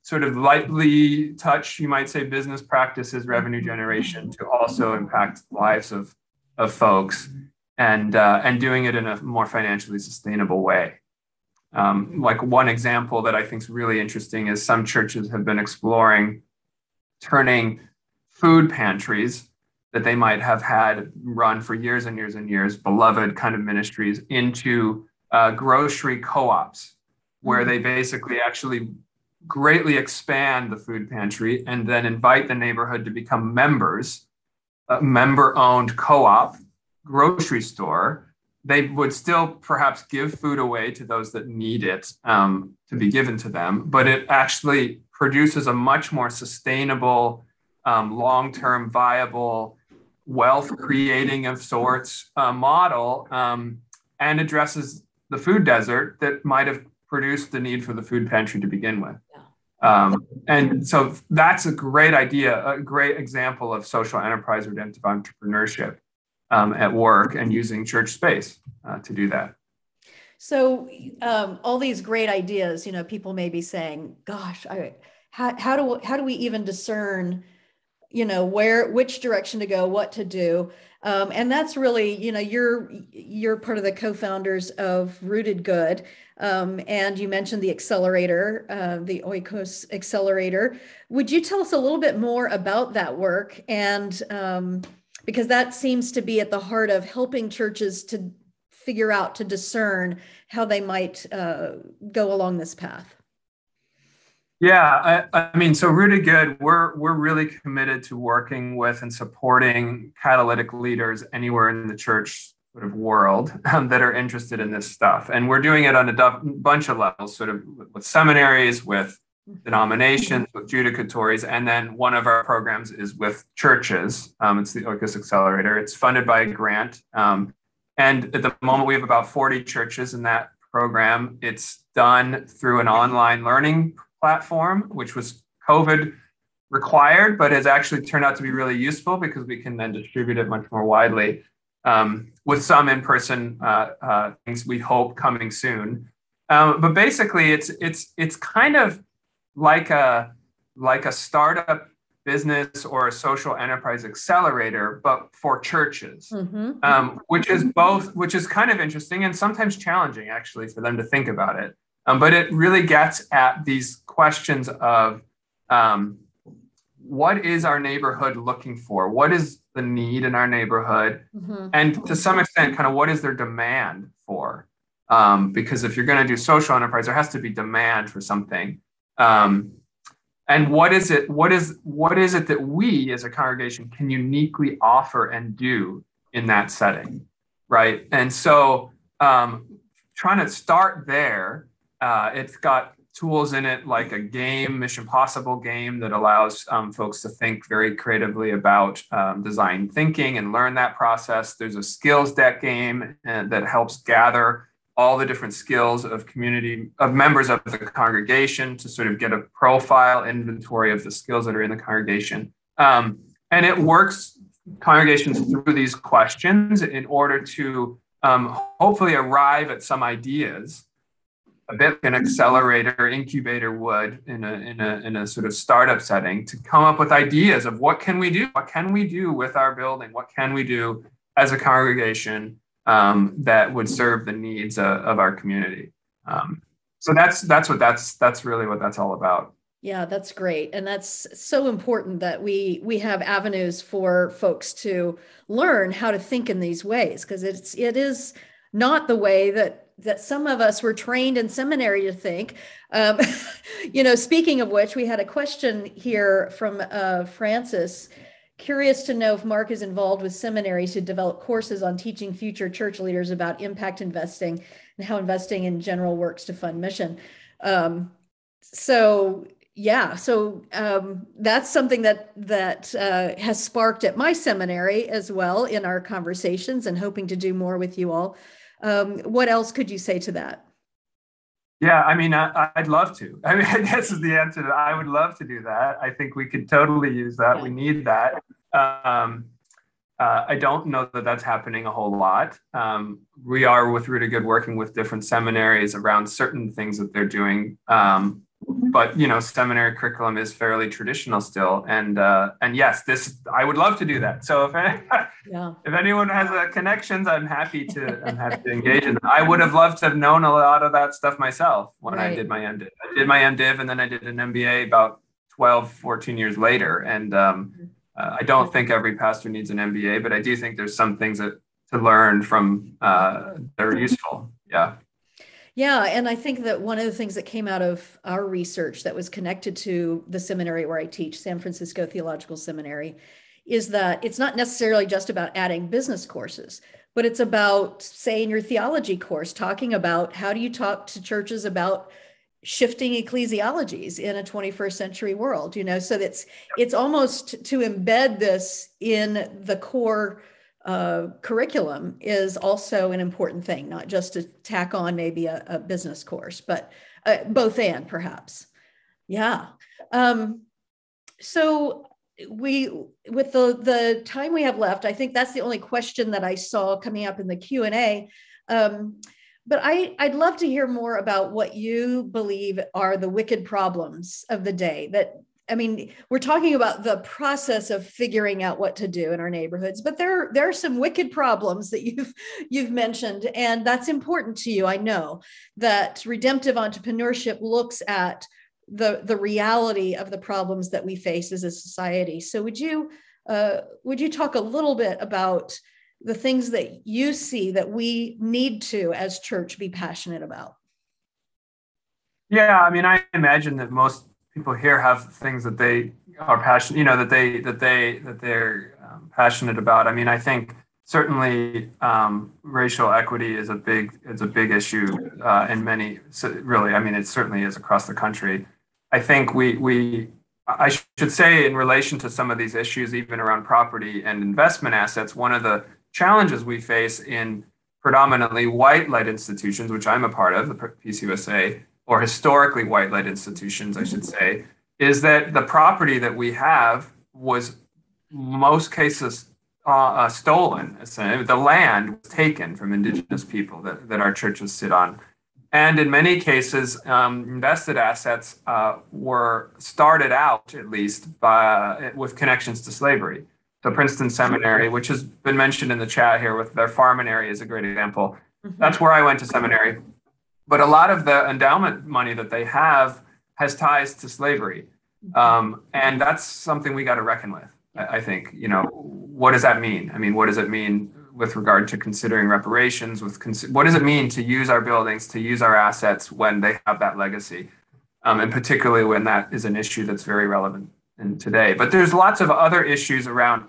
sort of lightly touch, you might say, business practices, revenue generation to also impact lives of, of folks and uh, and doing it in a more financially sustainable way. Um, like one example that I think is really interesting is some churches have been exploring turning food pantries that they might have had run for years and years and years, beloved kind of ministries, into uh, grocery co-ops, where they basically actually greatly expand the food pantry and then invite the neighborhood to become members, a member-owned co-op grocery store, they would still perhaps give food away to those that need it um, to be given to them, but it actually produces a much more sustainable, um, long term viable, wealth creating of sorts uh, model um, and addresses the food desert that might have produced the need for the food pantry to begin with. Um, and so that's a great idea, a great example of social enterprise redemptive entrepreneurship um, at work and using church space uh, to do that. So, um, all these great ideas, you know, people may be saying, "Gosh, I, how, how do how do we even discern you know where which direction to go what to do. Um, and that's really you know you're you're part of the co-founders of rooted good. Um, and you mentioned the accelerator uh, the oikos accelerator. Would you tell us a little bit more about that work? And um, because that seems to be at the heart of helping churches to figure out to discern how they might uh, go along this path yeah, I, I, mean, so Rooted Good, we're we're really committed to working with and supporting catalytic leaders anywhere in the church sort of world um, that are interested in this stuff, and we're doing it on a do- bunch of levels, sort of with seminaries, with denominations, with judicatories, and then one of our programs is with churches. Um, it's the Oikos Accelerator. It's funded by a grant, um, and at the moment we have about forty churches in that program. It's done through an online learning platform, which was COVID required, but has actually turned out to be really useful because we can then distribute it much more widely um, with some in-person uh, uh, things we hope coming soon. Um, but basically, it's it's it's kind of like a like a startup business or a social enterprise accelerator, but for churches, mm-hmm. um, which is both, which is kind of interesting and sometimes challenging actually for them to think about it. Um, but it really gets at these questions of um, what is our neighborhood looking for? What is the need in our neighborhood? Mm-hmm. And to some extent, kind of what is their demand for? Um, because if you're going to do social enterprise, there has to be demand for something. Um, and what is it? What is what is it that we as a congregation can uniquely offer and do in that setting, right? And so, um, trying to start there uh, it's got tools in it like a game, Mission Possible game that allows um, folks to think very creatively about um, design thinking and learn that process. There's a skills deck game uh, that helps gather all the different skills of community of members of the congregation to sort of get a profile inventory of the skills that are in the congregation. Um, and it works congregations through these questions in order to um, hopefully arrive at some ideas a bit an accelerator incubator would in a, in a in a sort of startup setting to come up with ideas of what can we do what can we do with our building what can we do as a congregation um, that would serve the needs of, of our community. Um, so that's that's what that's that's really what that's all about. Yeah that's great. And that's so important that we we have avenues for folks to learn how to think in these ways because it's it is not the way that that some of us were trained in seminary to think. Um, [LAUGHS] you know, speaking of which, we had a question here from uh, Francis. Curious to know if Mark is involved with seminaries to develop courses on teaching future church leaders about impact investing and how investing in general works to fund mission. Um, so yeah, so um, that's something that that uh, has sparked at my seminary as well in our conversations, and hoping to do more with you all. Um, what else could you say to that? Yeah, I mean, I, would love to. I mean, [LAUGHS] this is the answer. That I would love to do that. I think we could totally use that. Yeah. We need that. Um, uh, I don't know that that's happening a whole lot. Um, we are with Rooted Good working with different seminaries around certain things that they're doing. Um, but you know seminary curriculum is fairly traditional still. And uh, and yes this i would love to do that. So if [LAUGHS] yeah. if anyone has uh, connections i'm happy to i'm happy to engage in i would have loved to have known a lot of that stuff myself when right. i did my mdiv i did my mdiv and then i did an mba about 12 14 years later. And um, uh, i don't think every pastor needs an mba but i do think there's some things that to learn from uh, that are useful. Yeah yeah, and I think that one of the things that came out of our research that was connected to the seminary where I teach, San Francisco Theological Seminary, is that it's not necessarily just about adding business courses, but it's about, say, in your theology course, talking about how do you talk to churches about shifting ecclesiologies in a 21st century world you know? So that's it's almost to embed this in the core uh, curriculum is also an important thing, not just to tack on maybe a, a business course, but uh, both and perhaps. Yeah. Um, so we with the the time we have left, I think that's the only question that I saw coming up in the Q and A. Um, but I, I'd love to hear more about what you believe are the wicked problems of the day that I mean, we're talking about the process of figuring out what to do in our neighborhoods, but there there are some wicked problems that you've you've mentioned, and that's important to you. I know that redemptive entrepreneurship looks at the the reality of the problems that we face as a society. So, would you uh, would you talk a little bit about the things that you see that we need to, as church, be passionate about? Yeah, I mean, I imagine that most people here have things that they are passionate, you know, that they that they that they're um, passionate about. I mean, I think certainly um, racial equity is a big is a big issue uh, in many. So really, I mean, it certainly is across the country. I think we we I should say in relation to some of these issues, even around property and investment assets, one of the challenges we face in predominantly white-led institutions, which I'm a part of, the PCUSA, or historically white led institutions, I should say, is that the property that we have was most cases uh, uh, stolen. The land was taken from indigenous people that, that our churches sit on. And in many cases, um, invested assets uh, were started out, at least, by, with connections to slavery. So Princeton Seminary, which has been mentioned in the chat here with their Farman area, is a great example. Mm-hmm. That's where I went to seminary. But a lot of the endowment money that they have has ties to slavery. Um, and that's something we got to reckon with. I, think, you know, what does that mean? I mean, what does it mean with regard to considering reparations? With what does it mean to use our buildings, to use our assets when they have that legacy, um, and particularly when that is an issue that's very relevant in today. But there's lots of other issues around,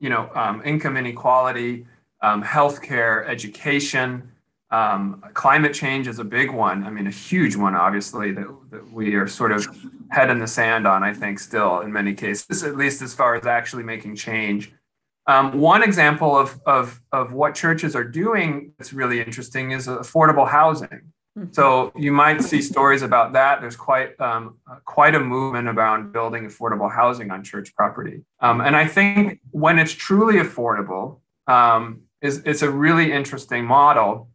you know, um, income inequality, um, healthcare, education. Um, climate change is a big one. I mean, a huge one, obviously, that, that we are sort of head in the sand on, I think, still in many cases, at least as far as actually making change. Um, one example of, of, of what churches are doing that's really interesting is affordable housing. Hmm. So you might see stories about that. There's quite um, quite a movement around building affordable housing on church property, um, and I think when it's truly affordable, um, is it's a really interesting model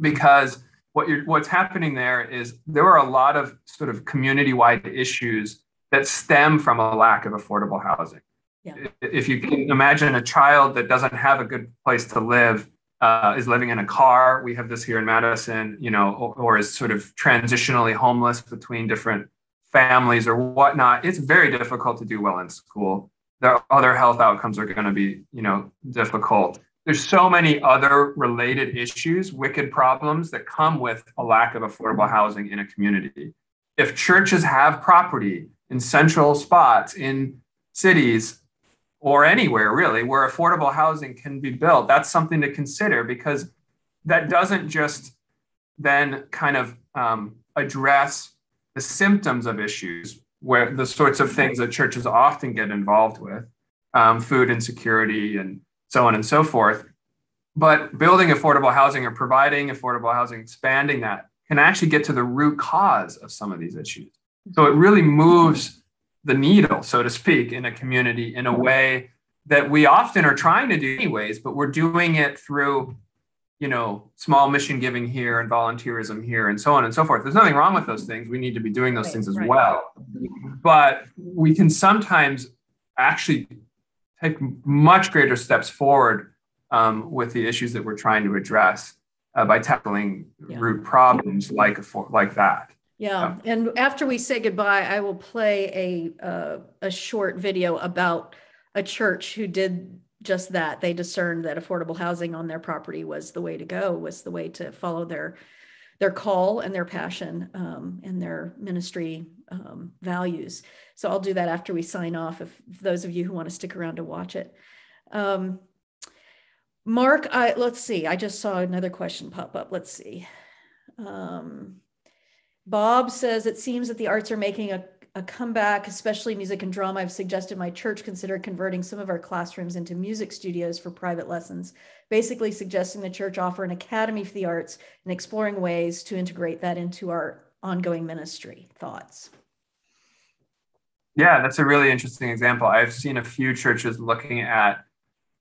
because what you're what's happening there is there are a lot of sort of community-wide issues that stem from a lack of affordable housing. Yeah. If you can imagine a child that doesn't have a good place to live, uh, is living in a car, we have this here in Madison, you know, or, or is sort of transitionally homeless between different families or whatnot, it's very difficult to do well in school. Their other health outcomes are going to be, you know, difficult there's so many other related issues, wicked problems that come with a lack of affordable housing in a community. If churches have property in central spots in cities or anywhere really where affordable housing can be built, that's something to consider because that doesn't just then kind of um, address the symptoms of issues where the sorts of things that churches often get involved with um, food insecurity and so on and so forth. But building affordable housing or providing affordable housing, expanding that can actually get to the root cause of some of these issues. So it really moves the needle, so to speak, in a community in a way that we often are trying to do anyways, but we're doing it through, you know, small mission giving here and volunteerism here and so on and so forth. There's nothing wrong with those things. We need to be doing those right, things as right. well. But we can sometimes actually take much greater steps forward um, with the issues that we're trying to address uh, by tackling yeah. root problems like like that. Yeah. yeah. and after we say goodbye, I will play a uh, a short video about a church who did just that. They discerned that affordable housing on their property was the way to go, was the way to follow their their call and their passion um, and their ministry um, values. So I'll do that after we sign off. If, if, those of you who want to stick around to watch it. Um, Mark, I, let's see. I just saw another question pop up. Let's see. Um, Bob says it seems that the arts are making a a comeback, especially music and drama. I've suggested my church consider converting some of our classrooms into music studios for private lessons, basically suggesting the church offer an academy for the arts and exploring ways to integrate that into our ongoing ministry. Thoughts? Yeah, that's a really interesting example. I've seen a few churches looking at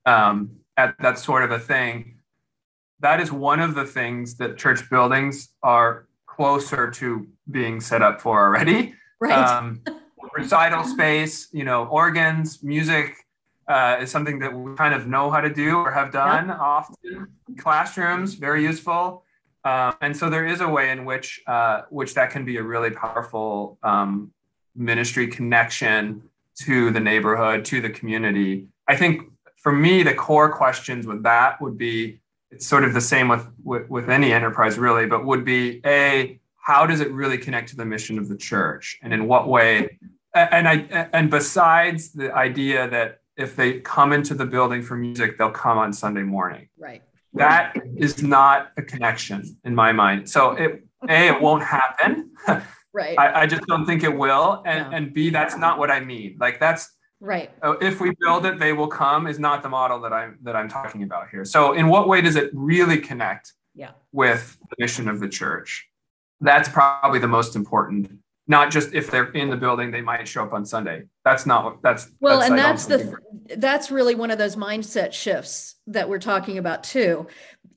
um, at that sort of a thing. That is one of the things that church buildings are closer to being set up for already. Right. Um, recital space, you know, organs, music uh, is something that we kind of know how to do or have done yep. often. Classrooms, very useful. Um, and so there is a way in which uh, which that can be a really powerful um, ministry connection to the neighborhood, to the community. I think for me, the core questions with that would be it's sort of the same with, with, with any enterprise really, but would be a how does it really connect to the mission of the church, and in what way? And I and besides the idea that if they come into the building for music, they'll come on Sunday morning. Right. That is not a connection in my mind. So it a it won't happen. [LAUGHS] Right. I, I just don't think it will. And and B, that's not what I mean. Like that's right. Uh, if we build it, they will come is not the model that I'm that I'm talking about here. So in what way does it really connect yeah. with the mission of the church? That's probably the most important not just if they're in the building they might show up on sunday. That's not what that's well that's, and that's the that's really one of those mindset shifts that we're talking about too.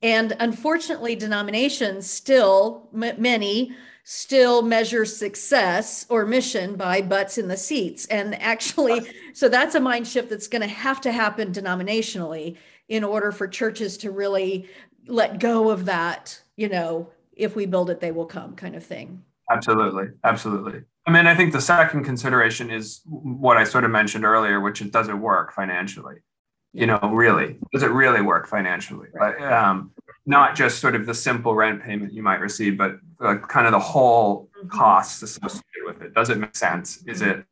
And unfortunately denominations still m- many still measure success or mission by butts in the seats. And actually so that's a mind shift that's going to have to happen denominationally in order for churches to really let go of that you know if we build it they will come kind of thing Absolutely. Absolutely. I mean, I think the second consideration is what I sort of mentioned earlier, which is does it work financially? You know, really, does it really work financially? Right. um, not just sort of the simple rent payment you might receive, but kind of the whole mm-hmm. costs associated with it. Does it make sense? Is it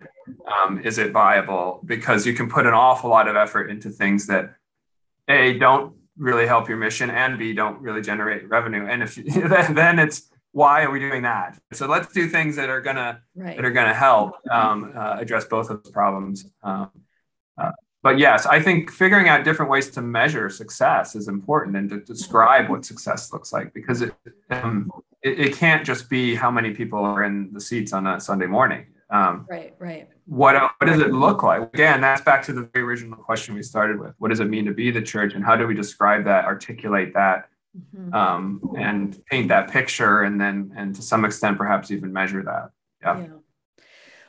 um, is it viable? Because you can put an awful lot of effort into things that a don't really help your mission, and b don't really generate revenue. And if you, [LAUGHS] then, then it's why are we doing that? So let's do things that are gonna right. that are gonna help um, uh, address both of those problems. Um, uh, but yes, I think figuring out different ways to measure success is important and to describe what success looks like because it, um, it, it can't just be how many people are in the seats on a Sunday morning. Um, right, right. What, what does it look like? Again, that's back to the very original question we started with. What does it mean to be the church, and how do we describe that, articulate that, mm-hmm. um, and paint that picture and then and to some extent perhaps even measure that yeah. yeah.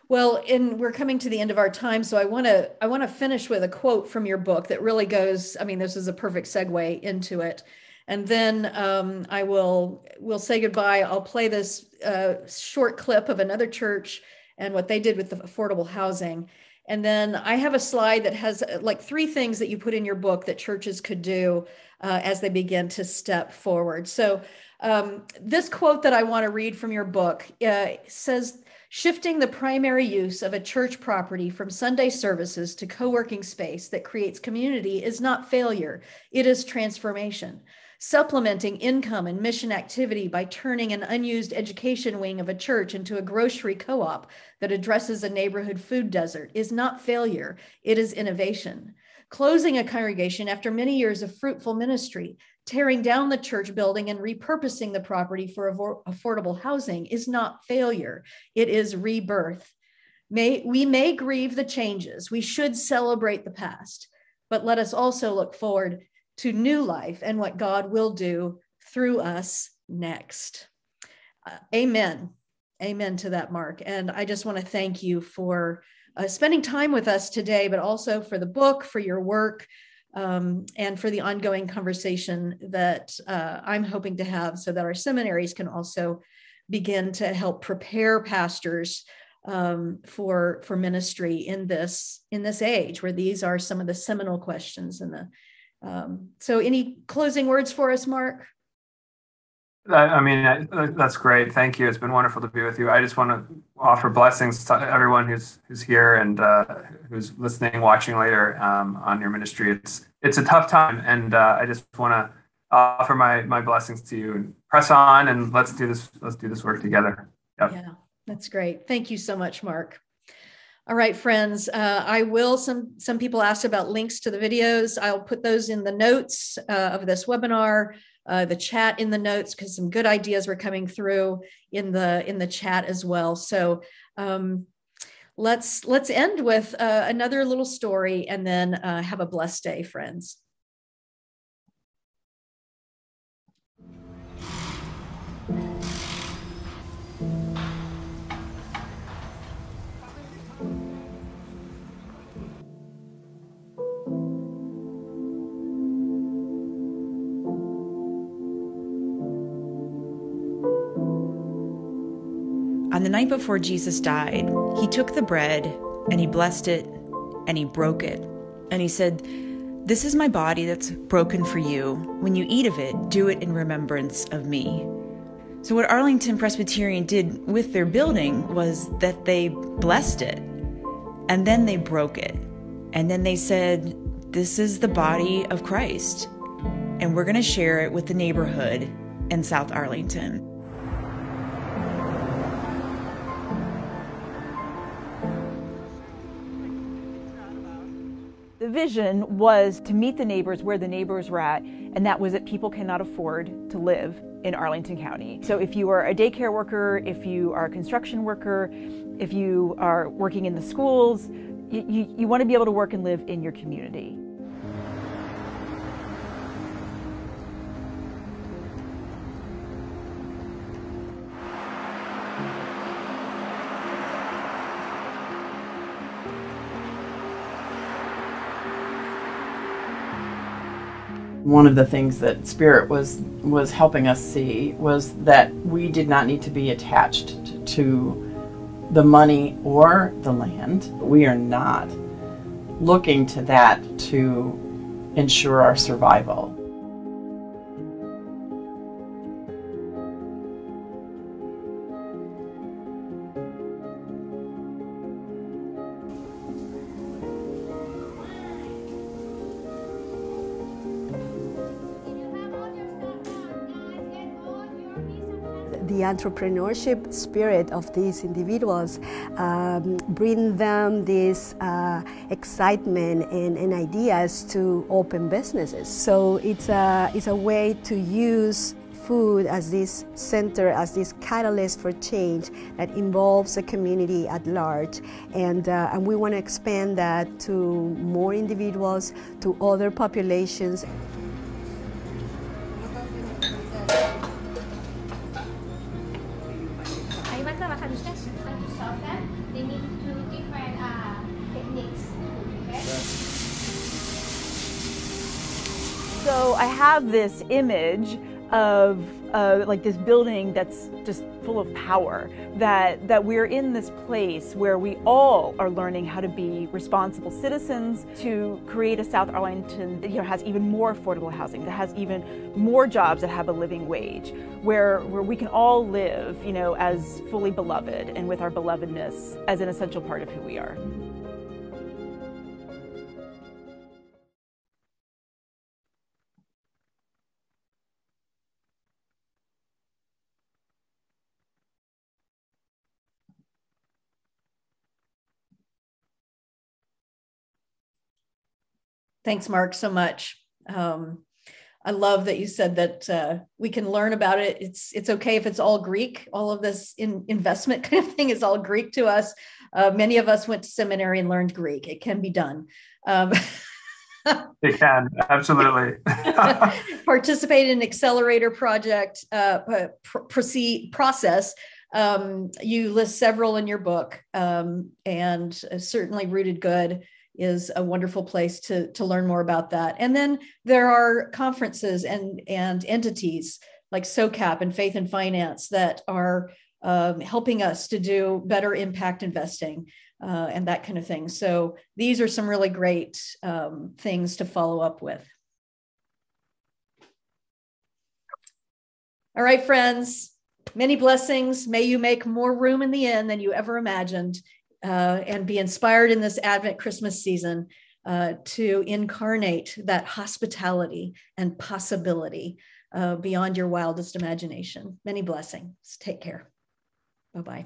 Well, and we're coming to the end of our time, so I want to I want to finish with a quote from your book that really goes. I mean, this is a perfect segue into it, and then um, I will will say goodbye. I'll play this uh, short clip of another church and what they did with the affordable housing, and then I have a slide that has uh, like three things that you put in your book that churches could do uh, as they begin to step forward. So, um, this quote that I want to read from your book uh, says shifting the primary use of a church property from Sunday services to co working space that creates community is not failure, it is transformation. Supplementing income and mission activity by turning an unused education wing of a church into a grocery co op that addresses a neighborhood food desert is not failure, it is innovation closing a congregation after many years of fruitful ministry, tearing down the church building and repurposing the property for affordable housing is not failure, it is rebirth. May, we may grieve the changes, we should celebrate the past, but let us also look forward to new life and what God will do through us next. Uh, amen. Amen to that, Mark. And I just want to thank you for uh, spending time with us today, but also for the book, for your work, um, and for the ongoing conversation that uh, I'm hoping to have so that our seminaries can also begin to help prepare pastors um, for for ministry in this in this age where these are some of the seminal questions in the um, so any closing words for us mark I mean, that's great. Thank you. It's been wonderful to be with you. I just want to offer blessings to everyone who's who's here and uh, who's listening, watching later um, on your ministry. It's it's a tough time, and uh, I just want to offer my my blessings to you and press on and let's do this. Let's do this work together. Yep. Yeah, that's great. Thank you so much, Mark. All right, friends. Uh, I will. Some some people asked about links to the videos. I'll put those in the notes uh, of this webinar uh, the chat in the notes because some good ideas were coming through in the in the chat as well. So um, let's let's end with uh, another little story and then uh, have a blessed day, friends. On the night before Jesus died, he took the bread and he blessed it and he broke it. And he said, This is my body that's broken for you. When you eat of it, do it in remembrance of me. So, what Arlington Presbyterian did with their building was that they blessed it and then they broke it. And then they said, This is the body of Christ. And we're going to share it with the neighborhood in South Arlington. Vision was to meet the neighbors where the neighbors were at, and that was that people cannot afford to live in Arlington County. So if you are a daycare worker, if you are a construction worker, if you are working in the schools, you, you, you want to be able to work and live in your community. One of the things that Spirit was was helping us see was that we did not need to be attached to the money or the land. We are not looking to that to ensure our survival. Entrepreneurship spirit of these individuals um, bring them this uh, excitement and, and, ideas to open businesses. So it's a, it's a way to use food as this center, as this catalyst for change that involves the community at large. And, uh, and we want to expand that to more individuals, to other populations. So I have this image of uh, like this building that's just full of power. That that we're in this place where we all are learning how to be responsible citizens to create a South Arlington that you know has even more affordable housing, that has even more jobs that have a living wage, where where we can all live, you know, as fully beloved and with our belovedness as an essential part of who we are. Thanks, Mark, so much. Um, I love that you said that uh, we can learn about it. It's it's okay if it's all Greek. All of this in, investment [LAUGHS] kind of thing is all Greek to us. Uh, many of us went to seminary and learned Greek. It can be done. Um, [LAUGHS] it can absolutely [LAUGHS] participate in an accelerator project uh, pr- proceed process. Um, you list several in your book, um, and certainly RootedGood is a wonderful place to, to learn more about that. And then there are conferences and, and entities like SOCAP and Faith and Finance that are um, helping us to do better impact investing uh, and that kind of thing. So these are some really great um, things to follow up with. All right, friends, many blessings. May you make more room in the Inn than you ever imagined uh, and be inspired in this Advent Christmas season uh, to incarnate that hospitality and possibility uh, beyond your wildest imagination. Many blessings. Take care. Bye bye.